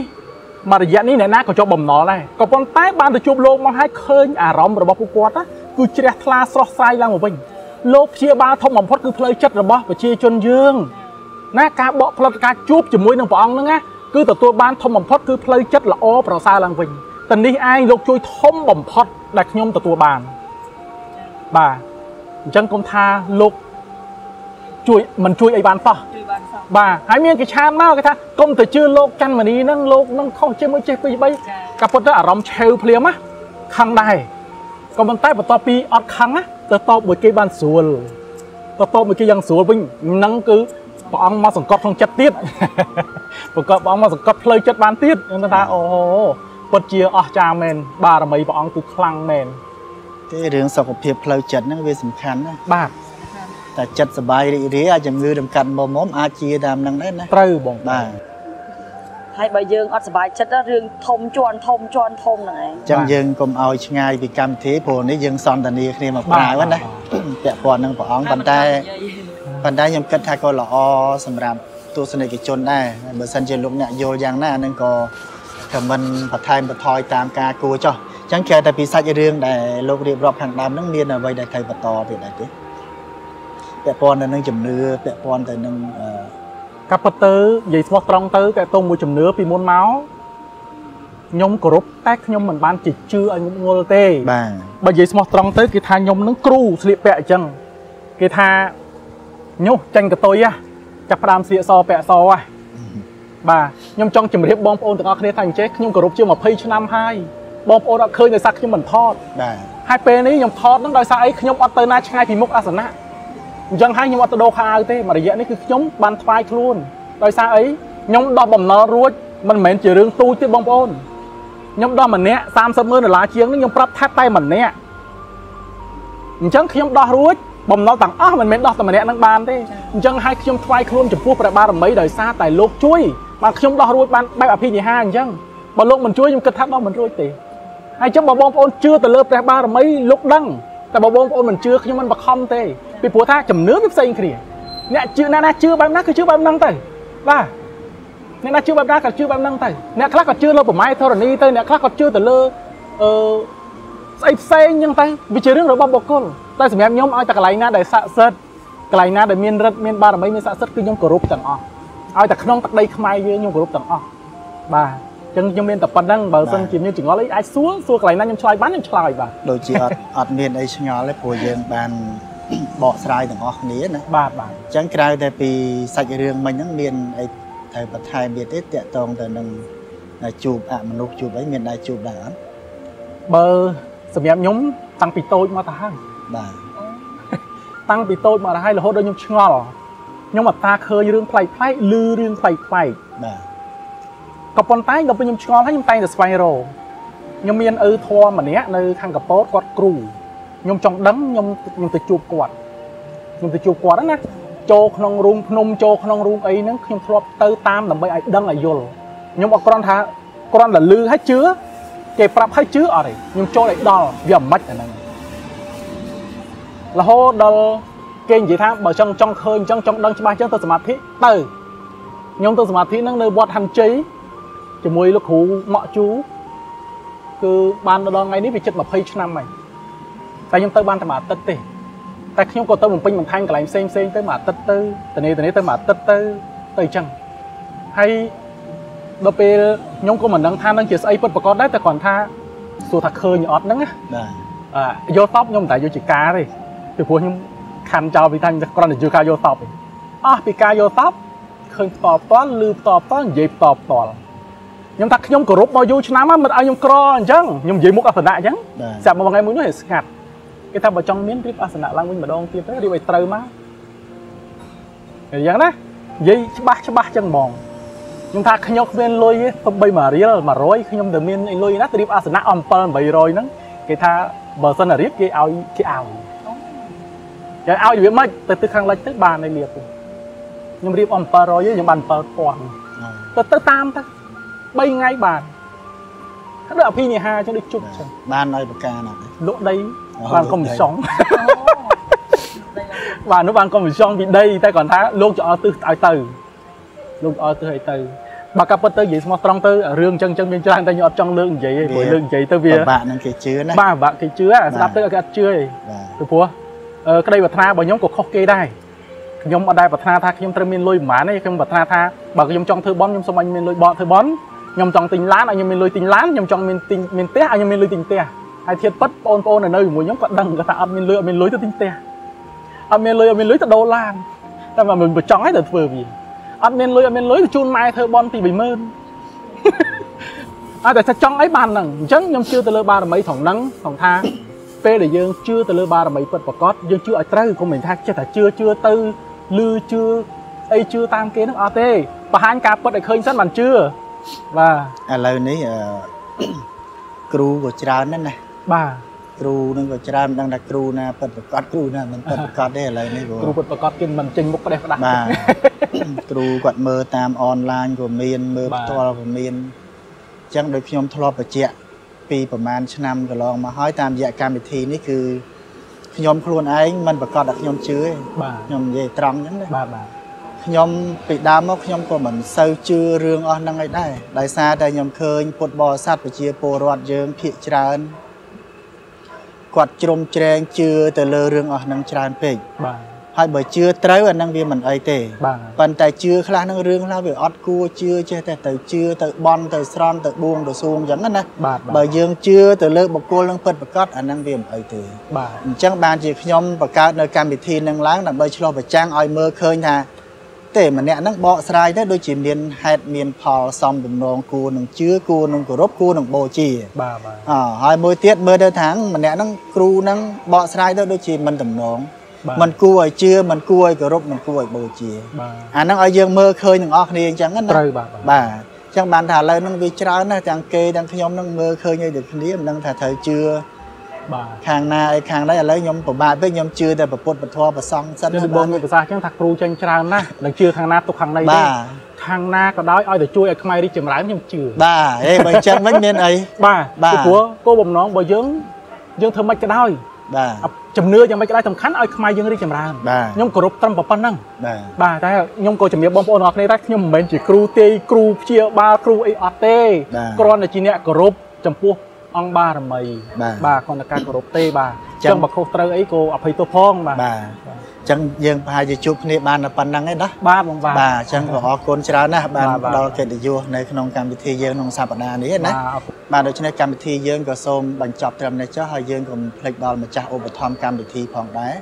A: មករយៈនេះអ្នកណាក៏ជាប់បំណុលដែរក៏ប៉ុន្តែបានទៅជួបលោកមកហើយឃើញអារម្មណ៍របស់ពួកគាត់ណាគឺជ្រះថ្លាស្រស់ស្រាយឡើងមកវិញ លោកព្យាបាលធំបំផុតគឺផ្លូវចិត្តរបស់ប្រជាជនយើងណាការបកផ្លិតការជួបជាមួយនឹងព្រះអង្គហ្នឹងណាគឺទទួលបានធំបំផុតគឺផ្លូវចិត្តល្អប្រសើរឡើងវិញតែនេះឯងលោកជួយធំបំផុតដែលខ្ញុំទទួលបានបាទអញ្ចឹងគុំថាលោកជួយមិនជួយអីបានសោះបាទហើយមានគេឆានមកគេថាគុំទៅជឿលោកច័ន្ទមនីហ្នឹងលោកហ្នឹងខុសជាមួយចេះពីរបីក៏ប៉ុន្តែអារម្មណ៍ឆេវភ្លាមណាខឹងដែរក៏ប៉ុន្តែបន្ទាប់ពីអត់ខឹងណា ទៅតបមួយគេបានស្រួលទៅតបមួយគេយ៉ាងស្រួលវិញហ្នឹងគឺព្រះអង្គមកសង្កត់ក្នុងចិត្តទៀតប្រកបព្រះអង្គមកសង្កត់ផ្លូវចិត្តបានទៀតខ្ញុំថាអូពិតជាអស្ចារ្យមែនបារមីព្រះអង្គគឺខ្លាំងមែន
B: ទេរឿងសុខភាពផ្លូវចិត្តហ្នឹងវាសំខាន់ណា
A: បាទ
B: តែចិត្តសប្បាយរីករាយអាចជំងឺរំកាត់មុំមុំអាចជាតាមហ្នឹងដែរណា
A: ត្រូវបង
B: បាទ
C: ហើយបើយើងអត់សុបាយចិត្តណារឿងធំជន់ធំជន់ធំហ្នឹងឯង
B: អញ្ចឹងយើងកុំឲ្យឆ្ងាយពីកម្មវិធីព្រោះនេះយើងសន្ទនាគ្នាមកប្រើហ្នឹងណាពាក់ព័ន្ធនឹងព្រះអង្គប៉ុន្តែប៉ុន្តែខ្ញុំគិតថាក៏ល្អសម្រាប់ទស្សនិកជនដែរបើសិនជាលោកអ្នកយល់យ៉ាងណាអាហ្នឹងក៏ខមមិនបន្ថែមបន្ថយតាមការគួរចោះអញ្ចឹងក្រៅតែពីសាច់រឿងដែលលោករៀបរាប់ខាងដើមហ្នឹងមានអ្វីដែលត្រូវបន្តទៀតដែរទេពាក់ព័ន្ធទៅនឹងជំនឿពាក់ព័ន្ធទៅនឹងអឺ
A: កាប់ពិតទៅនិយាយស្មោះត្រង់ទៅតើតមួយជំនឿពីមុនមកខ្ញុំគោរពតែខ្ញុំមិនបានជាជឿឲ្យងប់ងល់ទេ
B: បាទ
A: បើនិយាយស្មោះត្រង់ទៅគេថាខ្ញុំនឹងគ្រូស្លៀកពាក់អញ្ចឹងគេថាញុះចាញ់កតុយហ៎ចាប់ផ្ដើមស្លៀកសពាក់សហ៎បាទខ្ញុំចង់ជម្រាបបងប្អូនទាំងអស់គ្នាថាអញ្ចេះខ្ញុំគោរពជាង20ឆ្នាំហើយបងប្អូនអត់ឃើញដោយសារខ្ញុំមិនថត
B: បាទ
A: ហើយពេលនេះខ្ញុំថតហ្នឹងដោយសារអីខ្ញុំអត់ទៅណាឆ្ងាយពីមុខអាសនៈ អញ្ចឹងហើយខ្ញុំអត់ទៅដូរខោអាវទេមួយរយៈនេះគឺខ្ញុំបានថ្វាយខ្លួនដោយសារអីខ្ញុំដោះបំណុលរួចមិនមែនជារឿងទូចទេបងប្អូនខ្ញុំដោះម្នាក់30ម៉ឺនដុល្លារជាងនេះខ្ញុំប្រាប់ថាតែម្នាក់អញ្ចឹងខ្ញុំដោះរួចបំណុលទាំងអស់មិនមែនដោះតែម្នាក់នឹងបានទេអញ្ចឹងហើយខ្ញុំថ្វាយខ្លួនចំពោះព្រះបារមីដោយសារតែលោកជួយបានខ្ញុំដោះរួចបានបែបអភិនិហាអញ្ចឹងបើលោកមិនជួយខ្ញុំគិតថាដោះមិនរួចទេហើយចឹងបើបងប្អូនជឿទៅលើព្រះបារមីលោកដឹងតែបើបងប្អូនមិនជឿខ្ញុំមិនបខំទេ ពីព្រោះថាជំនឿវាផ្សេងគ្នាអ្នកជឿណាណាជឿបែបណាគឺជឿបែបហ្នឹងទៅបាទអ្នកណាជឿបែបណាក៏ជឿបែបហ្នឹងទៅអ្នកខ្លះក៏ជឿលើប្រម៉ែធរណីទៅអ្នកខ្លះក៏ជឿទៅលើអឺស្អីផ្សេងអញ្ចឹងទៅវាជារឿងរបស់បុគ្គលតែសម្រាប់ខ្ញុំឲ្យតែកន្លែងណាដែលស័ក្តិសិទ្ធិកន្លែងណាដែលមានរិទ្ធមានបារមីមានស័ក្តិសិទ្ធិគឺខ្ញុំគោរពទាំងអស់ឲ្យតែក្នុងទឹកដីខ្មែរយើងខ្ញុំគោរពទាំងអស់បាទអញ្ចឹងខ្ញុំមានតែប៉ុណ្្នឹងបើសិនជាមានចង្អុលអីអាចសួរសួរកន្លែងណាខ្ញុំឆ្លើយបានខ្ញុំឆ្លើយបាទ
B: ដូចជាអត់អត់មានអីឆ្ងល់ទេព្រោះយើងបាន បកស្រាយទាំងអស់គ្នាណា
A: បាទបាទ
B: អញ្ចឹងក្រៅតែពីសាច់រឿងមិញហ្នឹងមានអីត្រូវបន្ថែមទៀតទេតកតងទៅនឹងជួបអមនុស្សជួបអីមានដែរជួបដែរអត់
A: បើសម្រាប់ខ្ញុំតាំងពីតូចមកទៅហើយ
B: បាទ
A: តាំងពីតូចមកដល់ហើយរហូតដល់ខ្ញុំឆ្ងល់ខ្ញុំអត់តាឃើញរឿងប្លែកប្លែកឬរឿងប្លែកប្លែក
B: បាទ
A: ក៏ប៉ុន្តែដល់ពេលខ្ញុំឆ្ងល់ហើយខ្ញុំតែងតែស្វែងរកខ្ញុំមានឪធម៌ម្នាក់នៅខាងកពតគាត់គ្រូ ខ្ញុំចង់ដឹងខ្ញុំខ្ញុំទៅជួបគាត់ខ្ញុំទៅជួបគាត់ហ្នឹងណាចូលក្នុងរូងភ្នំចូលក្នុងរូងអីហ្នឹងខ្ញុំធ្លាប់ទៅតាមដើម្បីឲ្យដឹងឲ្យយល់ខ្ញុំអត់គ្រាន់ថាគ្រាន់តែលឺហើយជឿគេប្រាប់ឲ្យជឿអត់ទេខ្ញុំចូលឲ្យដល់វាមិនអាហ្នឹងរហូតដល់គេនិយាយថាបើចង់ចង់ឃើញអញ្ចឹងចង់ដឹងច្បាស់អញ្ចឹងទៅសមាធិទៅខ្ញុំទៅសមាធិហ្នឹងនៅវត្តហាន់ជ័យជាមួយលោកគ្រូម៉ាក់ជូគឺបានដល់ថ្ងៃនេះវាជិត20ឆ្នាំហើយ តែខ្ញុំទៅបានតែមួយអាទិត្យទេតែខ្ញុំក៏ទៅបំពេញបន្ថែមកន្លែងផ្សេងផ្សេងទៅមួយអាទិត្យទៅតនេះតនេះទៅមួយអាទិត្យទៅទៅអញ្ចឹងហើយដល់ពេលខ្ញុំក៏មិនដឹងថានឹងជាស្អីពិតប្រាកដដែរតែគ្រាន់ថាសួរថាឃើញអត់ហ្នឹងណា
B: បាទ
A: អឺយកតបខ្ញុំមិនតែយកជាការទេពីព្រោះខ្ញុំខំចោលពីថាខ្ញុំគ្រាន់តែយកការយកតបទេអស់ពីការយកតបឃើញផ្ទាល់ផ្ទាល់ឬផ្ទាល់ផ្ទាល់និយាយផ្ទាល់ផ្ទាល់ខ្ញុំថាខ្ញុំគោរពមកយូរឆ្នាំហើយមិនឲ្យខ្ញុំក្រអញ្ចឹងខ្ញុំនិយាយមុខអសនៈអញ្ចឹង
B: បាទ
A: ស្រាប់មកថ្ងៃមួយនោះឲ្យស្ងាត់ គេថាបើចង់មានរៀបអសនៈឡើងវិញម្ដងទៀតទៅរៀបឲ្យត្រូវមកអញ្ចឹងណានិយាយច្បាស់ច្បាស់អញ្ចឹងហ្មងខ្ញុំថាខ្ញុំគ្មានលុយទេទៅបីមួយរៀល100ខ្ញុំទៅមានអីលុយណាទៅរៀបអសនៈអំ7 800ហ្នឹងគេថាបើសិនតែរៀបគេឲ្យគេឲ្យគេឲ្យរបៀបម៉េចទៅទៅខាងលិចទៅបានឲ្យរៀបទៅខ្ញុំរៀបអំ700ទេខ្ញុំបាន7000ទៅទៅតាមទៅ3ថ្ងៃបានហើយដូចអភិនិហាអញ្ចឹងដូចជប់អញ្ចឹង
B: បានឲ្យប្រការណាស់ទេ
A: លក់ដី
B: អូ
A: បានកុំវិសងបាទនោះបានកុំវិសងពីដីតែគាត់ថាលោកចោលទិសឲ្យទៅលោកចោលទិសឲ្យទៅបើកាប់ពិតទៅនិយាយស្មោះត្រង់ទៅរឿងអញ្ចឹងអញ្ចឹងមានច្រើនតែខ្ញុំអត់ចង់លើកនិយាយទេព្រោះលើកនិយាយទៅវា
B: ពិបាកនឹងគេជឿណា
A: បាទបាក់គេជឿអាស្ដាប់ទៅគេអត់ជឿទេ
B: បាទ
A: ពីព្រោះអឺក្តីប្រាថ្នារបស់ខ្ញុំក៏ខុសគេដែរខ្ញុំអត់ដែលប្រាថ្នាថាខ្ញុំត្រូវមានលុយប្រហែលទេខ្ញុំប្រាថ្នាថាបើខ្ញុំចង់ធ្វើបន់ខ្ញុំសូមឲ្យមានលុយបកធ្វើបន់ខ្ញុំចង់ទិញឡានឲ្យខ្ញុំមានលុយទិញឡានខ្ញុំចង់មានទិញមានផ្ទះឲ្យខ្ញុំមានលុយទិញផ្ទះ ហើយធៀបពិតបងប្អូននៅជាមួយខ្ញុំក៏ដឹងគាត់ថាអត់មានលុយអត់មានលុយទៅទិញផ្ទះអត់មានលុយអត់មានលុយទៅដូរឡានតែមកមិនចង់ឲ្យទៅធ្វើវាអត់មានលុយអត់មានលុយទៅជូនម៉ែធ្វើបន់ពី20000អត់តែថាចង់អីបានហ្នឹងអញ្ចឹងខ្ញុំជឿទៅលើបារមីត្រង់ហ្នឹងត្រង់ថាពេលដែលយើងជឿទៅលើបារមីពិតប្រាកដយើងជឿឲ្យត្រូវកុំមែនថាចេះតែជឿជឿទៅលឺជឿអីជឿតាមគេហ្នឹងអត់ទេបង្ហាញការពិតឲ្យឃើញសិនបានជឿបាទ
B: ឥឡូវនេះអឺគ្រូក៏ច្រើនណាស់ណា
A: បាទ
B: គ្រូនឹងក៏ច្រើនមិនដឹងថាគ្រូណាពិតប្រកបគ្រូណាមិនពិតប្រកបទេឥឡូវនេះព្រោះ
A: គ្រូពិតប្រាកដគេមិនចេញមុខផ្ដេសផ្ដាស់
B: បាទគ្រូគាត់មើលតាមអនឡាញក៏មានមើល
A: បាទ
B: ផ្ទាល់ក៏មានអញ្ចឹងដូចខ្ញុំធ្លាប់បញ្ជាក់ពីប្រហែលឆ្នាំកន្លងមកហើយតាមរយៈកម្មវិធីនេះគឺខ្ញុំខ្លួនឯងមិនប្រកាសថាខ្ញុំជឿទេ
A: បាទ
B: ខ្ញុំនិយាយត្រង់អញ្ចឹងណា
A: បាទបាទ
B: ខ្ញុំពីដើមមកខ្ញុំក៏មិនសូវជឿរឿងអស់ហ្នឹងឯដែរដោយសារតែខ្ញុំឃើញពុទ្ធបរិស័ទប្រជាពលរដ្ឋយើងភាកច្រើន គាត់ជ្រុំជ្រែងជឿទៅលើរឿងអស់ហ្នឹងច្រើនពេក
A: បាទ
B: ហើយបើជឿត្រូវអាហ្នឹងវាមិនអីទេ
A: បាទ
B: ប៉ុន្តែជឿខ្លះហ្នឹងរឿងខ្លះវាអត់គួរជឿចេះតែទៅជឿទៅបន់ទៅស្រន់ទៅបួងទៅសួងអញ្ចឹងណា
A: បាទ
B: បើយើងជឿទៅលើបុគ្គលនឹងពិតប្រាកដអាហ្នឹងវាមិនអីទេ
A: បាទ
B: អញ្ចឹងបានជាខ្ញុំបង្កើតនៅកម្មវិធីនឹងឡើងដើម្បីឆ្លោះប្រចាំងឲ្យមើលឃើញថា ទេម្នាក់ហ្នឹងបកស្រាយទៅដូចជាមានហេតុមានផលសំដំណងគួរនឹងជឿគួរនឹងគោរពគួរនឹងបូជា
A: បាទបាទ
B: អហើយមួយទៀតមើលទៅថាម្នាក់ហ្នឹងគ្រូហ្នឹងបកស្រាយទៅដូចជាមិនដំណង
A: បាទ
B: មិនគួរឲ្យជឿមិនគួរឲ្យគោរពមិនគួរឲ្យបូជា
A: បាទ
B: អាហ្នឹងឲ្យយើងមើលឃើញទាំងអស់គ្នាអញ្ចឹងណា
A: ត្រូវបាទបាទ
B: បាទអញ្ចឹងបានថាឥឡូវហ្នឹងវាច្រើនណាស់ទាំងគេទាំងខ្ញុំហ្នឹងមើលឃើញឲ្យដូចគ្នាមិនដឹងថាត្រូវជឿ
A: បាទ
B: ខាងណាអីខាងណាឥឡូវខ្ញុំពិបាកពេកខ្ញុំជឿតែពុទ្ធពធប្រសង់សិន
A: ដូចបងមានប្រសាសន៍អញ្ចឹងថាគ្រូចេញច្រើនណាស់នឹងជឿខាងណាទុកខាងណីទេ
B: បាទ
A: ខាងណាក៏ដោយឲ្យតែជួយឲ្យខ្មែររីកចម្រើនខ្ញុំជឿ
B: បាទហេបើអញ្ចឹងវិញមានអី
A: បាទ
B: បាទ
A: ពីព្រោះគោលបំណងរបស់យើងយើងធ្វើម៉េចក៏ដោយ
B: បាទ
A: ជំនឿយ៉ាងម៉េចក៏ដោយសំខាន់ឲ្យខ្មែរយើងរីកចម្រើន
B: បាទ
A: ខ្ញុំគោរពត្រឹមប៉ុណ្ណឹង
B: បាទ
A: បាទតែខ្ញុំក៏ជំរាបបងប្អូនទាំងអស់គ្នាដែរខ្ញុំមិនមែនជាគ្រូទេគ្រូព្យាបាលគ្រូអីអត់ទេ
B: បាទ
A: គ្រាន់តែជាអ្នកគោរពចំពោះ អង្គបារមី
B: បាទ
A: បាទគ្រាន់តែការគោរពទេបាទ
B: ចឹ
A: ចឹ
B: ង
A: ងបើខុសត្រូវអីក៏អភ័យទោសផងបាទ
B: បាទអញ្ចឹងយើងប្រហែលជាជួបគ្នាបានតែប៉ុណ្្នឹងឯណា
A: បាទបងបាទ
B: បាទអញ្ចឹងក៏អរគុណច្រើនណាស់បាន
A: បាទបាទ
B: ផ្ដល់កិត្តិយសនៅក្នុងកម្មវិធីយើងក្នុងសប្តាហ៍នេះណា
A: បាទអរគុណ
B: បាទដូច្នេះកម្មវិធីយើងក៏សូមបញ្ចប់ត្រឹមនេះចុះហើយយើងក៏មិនភ្លេចដល់ម្ចាស់ឧបត្ថម្ភកម្មវិធីផងដែរ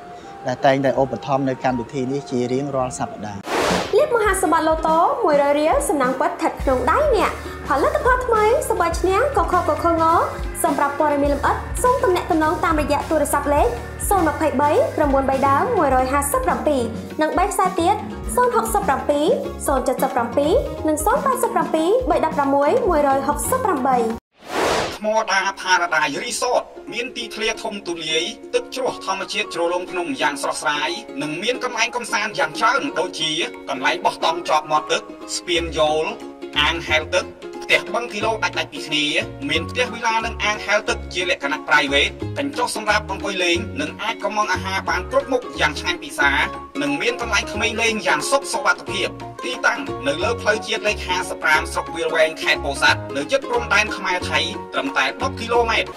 B: ដែលតែងតែឧបត្ថម្ភនៅកម្មវិធីនេះជារៀងរាល់សប្តាហ៍
E: លាបមហា សម្បត្តិឡូតូ100រៀលសំណាងពិតស្ថិតក្នុងដៃអ្នកផលិតផលថ្មីសប្បាយឈ្នះកខកខងសម្រាប់ព័ត៌មានលម្អិតសូមទំនាក់ទំនងតាមរយៈទូរស័ព្ទលេខ023 932 157និង3ខ្សែទៀត067 077និង087 316 168
D: ថ្មដាផារ៉ាដាយរីសតមានទីធ្លាធំទូលាយទឹកជ្រោះធម្មជាតិជ្រលងភ្នំយ៉ាងស្រស់ស្រាយនិងមានកន្លែងកំសាន្តយ៉ាងច្រើនដូចជាកន្លែងបោះតង់ជាប់មាត់ទឹកស្ពានយោលអាងហែលទឹក ផ្ទះបឹងគីឡូដាច់ដាច់ពីគ្នាមានផ្ទះវិឡានិងអាងហែលទឹកជាលក្ខណៈ private កញ្ចុះសម្រាប់អង្គុយលេងនិងអាចកុម្ម៉ង់អាហារបានគ្រប់មុខយ៉ាងឆ្ងាញ់ពិសានិងមានកន្លែងក្មេងលេងយ៉ាងសុខសុវត្ថិភាពទីតាំងនៅលើផ្លូវជាតិលេខ55ស្រុកវាលវែងខេត្តពោធិ៍សាត់នៅជិតព្រំដែនខ្មែរថៃត្រឹមតែ10គីឡូម៉ែត្រ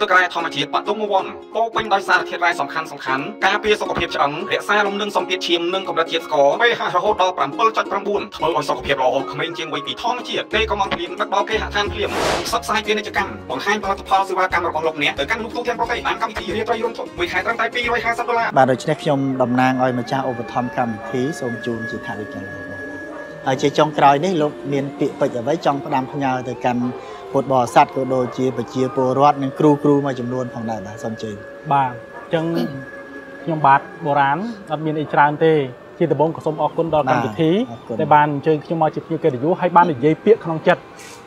D: ទឹករ៉ែធម្មជាតិបាត់ទុំវ័នពោពេញដោយសារធាតុរ៉ែសំខាន់សំខាន់ការពារសុខភាពឆ្អឹងរក្សាលំនឹងសម្ពាធឈាមនិងកម្រិតជាតិស្ករ pH រហូតដល់7.9ធ្វើឲ្យសុខភាពល្អក្មេងជាងវ័យពីធម្មជាតិពេលកំងភ្លៀងដឹកដល់គេហដ្ឋានភ្លាមផ្សព្វផ្សាយពាណិជ្ជកម្មបង្ហាញផលិតផលសេវាកម្មរបស់លោកអ្នកទៅកាន់លោកទូទាំងប្រទេសតាមកម្មវិធីរៀបរយរំទុកមួយខែត្រឹមតែ250ដុល្លារ
B: បាទដូច្នេះខ្ញុំតំណាងឲ្យម្ចាស់ឧបត្ថម្ភកម្មវិធីសូមជូនជាថវិកាហើយជាចុងក្រោយនេះលោកមានពាក្យពេចន៍អ្វីចង់ផ្ដាំផ្ញើទៅកាន់ពុទ្ធបរិស័ទក៏ដូចជាប្រជាពលរដ្ឋនិងគ្រូគ្រូមួយចំនួនផងដែរបាទសូមជើញ
A: បាទអញ្ចឹងខ្ញុំបាទបុរាណអត់មានអីច្រើនទេ ជាដំបូងក៏សូមអរគុណដល់កម្មវិធី
B: អរគុណ
A: ដែលបានអញ្ជើញខ្ញុំមកជាភ្ញៀវកិត្តិយសហើយបាននិយាយពាក្យក្នុងចិត្ត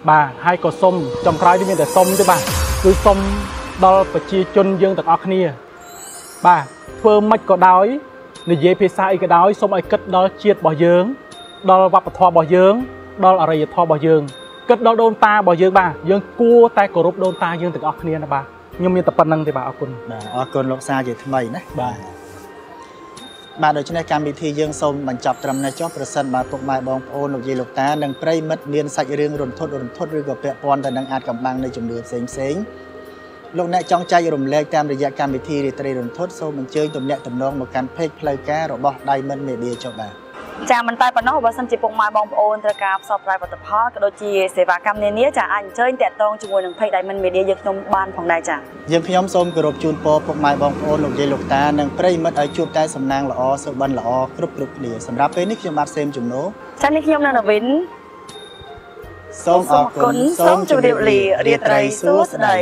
A: បាទហើយក៏សូមចុងក្រោយនេះមានតែសូមទេបាទគឺសូមដល់ប្រជាជនយើងទាំងអស់គ្នាបាទធ្វើម៉េចក៏ដោយនិយាយភាសាអីក៏ដោយសូមឲ្យគិតដល់ជាតិរបស់យើង ដល់វប្បធម៌របស់យើង ដល់អរិយធម៌របស់យើងគិតដល់ដូនតារបស់យើងបាទយើងគួរតែគោរពដូនតាយើងទាំងអស់គ្នាណាបាទខ្ញុំមានតែប៉ុណ្្នឹងទេបាទអរគុណ
B: បាទអរគុណលោកសាជាថ្មីណា
A: បាទ
B: បាទដូច្នេះកម្មវិធីយើងសូមបញ្ចប់ត្រឹមនេះចុះប្រសិនបើពុកម៉ែបងប្អូនលោកយាយលោកតានិងប្រិយមិត្តមានសាច់រឿងរន្ធត់រន្ធត់ឬក៏ពាក់ព័ន្ធទៅនឹងអាចកំបាំងនៃជំនឿផ្សេងផ្សេងៗលោកអ្នកចង់ចែករំលែកតាមរយៈកម្មវិធីរាត្រីរន្ធត់សូមអញ្ជើញទំនាក់ទំនងមកកាន់ page ផ្លូវការរបស់ Diamond Media ចុះបាទ
C: ចាមិនតែប៉ុណ្ណោះបើសិនជាពុកម៉ែបងប្អូនត្រូវការផ្សព្វផ្សាយផលិតផលក៏ដូចជាសេវាកម្មនានាចាអាចអញ្ជើញតាក់ទងជាមួយនឹង Page Diamond Media យើងខ្ញុំបានផងដែរចា
B: យើងខ្ញុំសូមគោរពជូនពរពុកម៉ែបងប្អូនលោកយាយលោកតានិងប្រិយមិត្តឲ្យជួបតែសំណាងល្អសុបិនល្អគ្រប់គ្រប់គ្នាសម្រាប់ពេលនេះខ្ញុំបាទសេមជំនោ
C: ចានេះខ្ញុំនៅនវិន
B: សូមអរគុណ
C: សូមជម្រាបលារាត្រីសួស្តី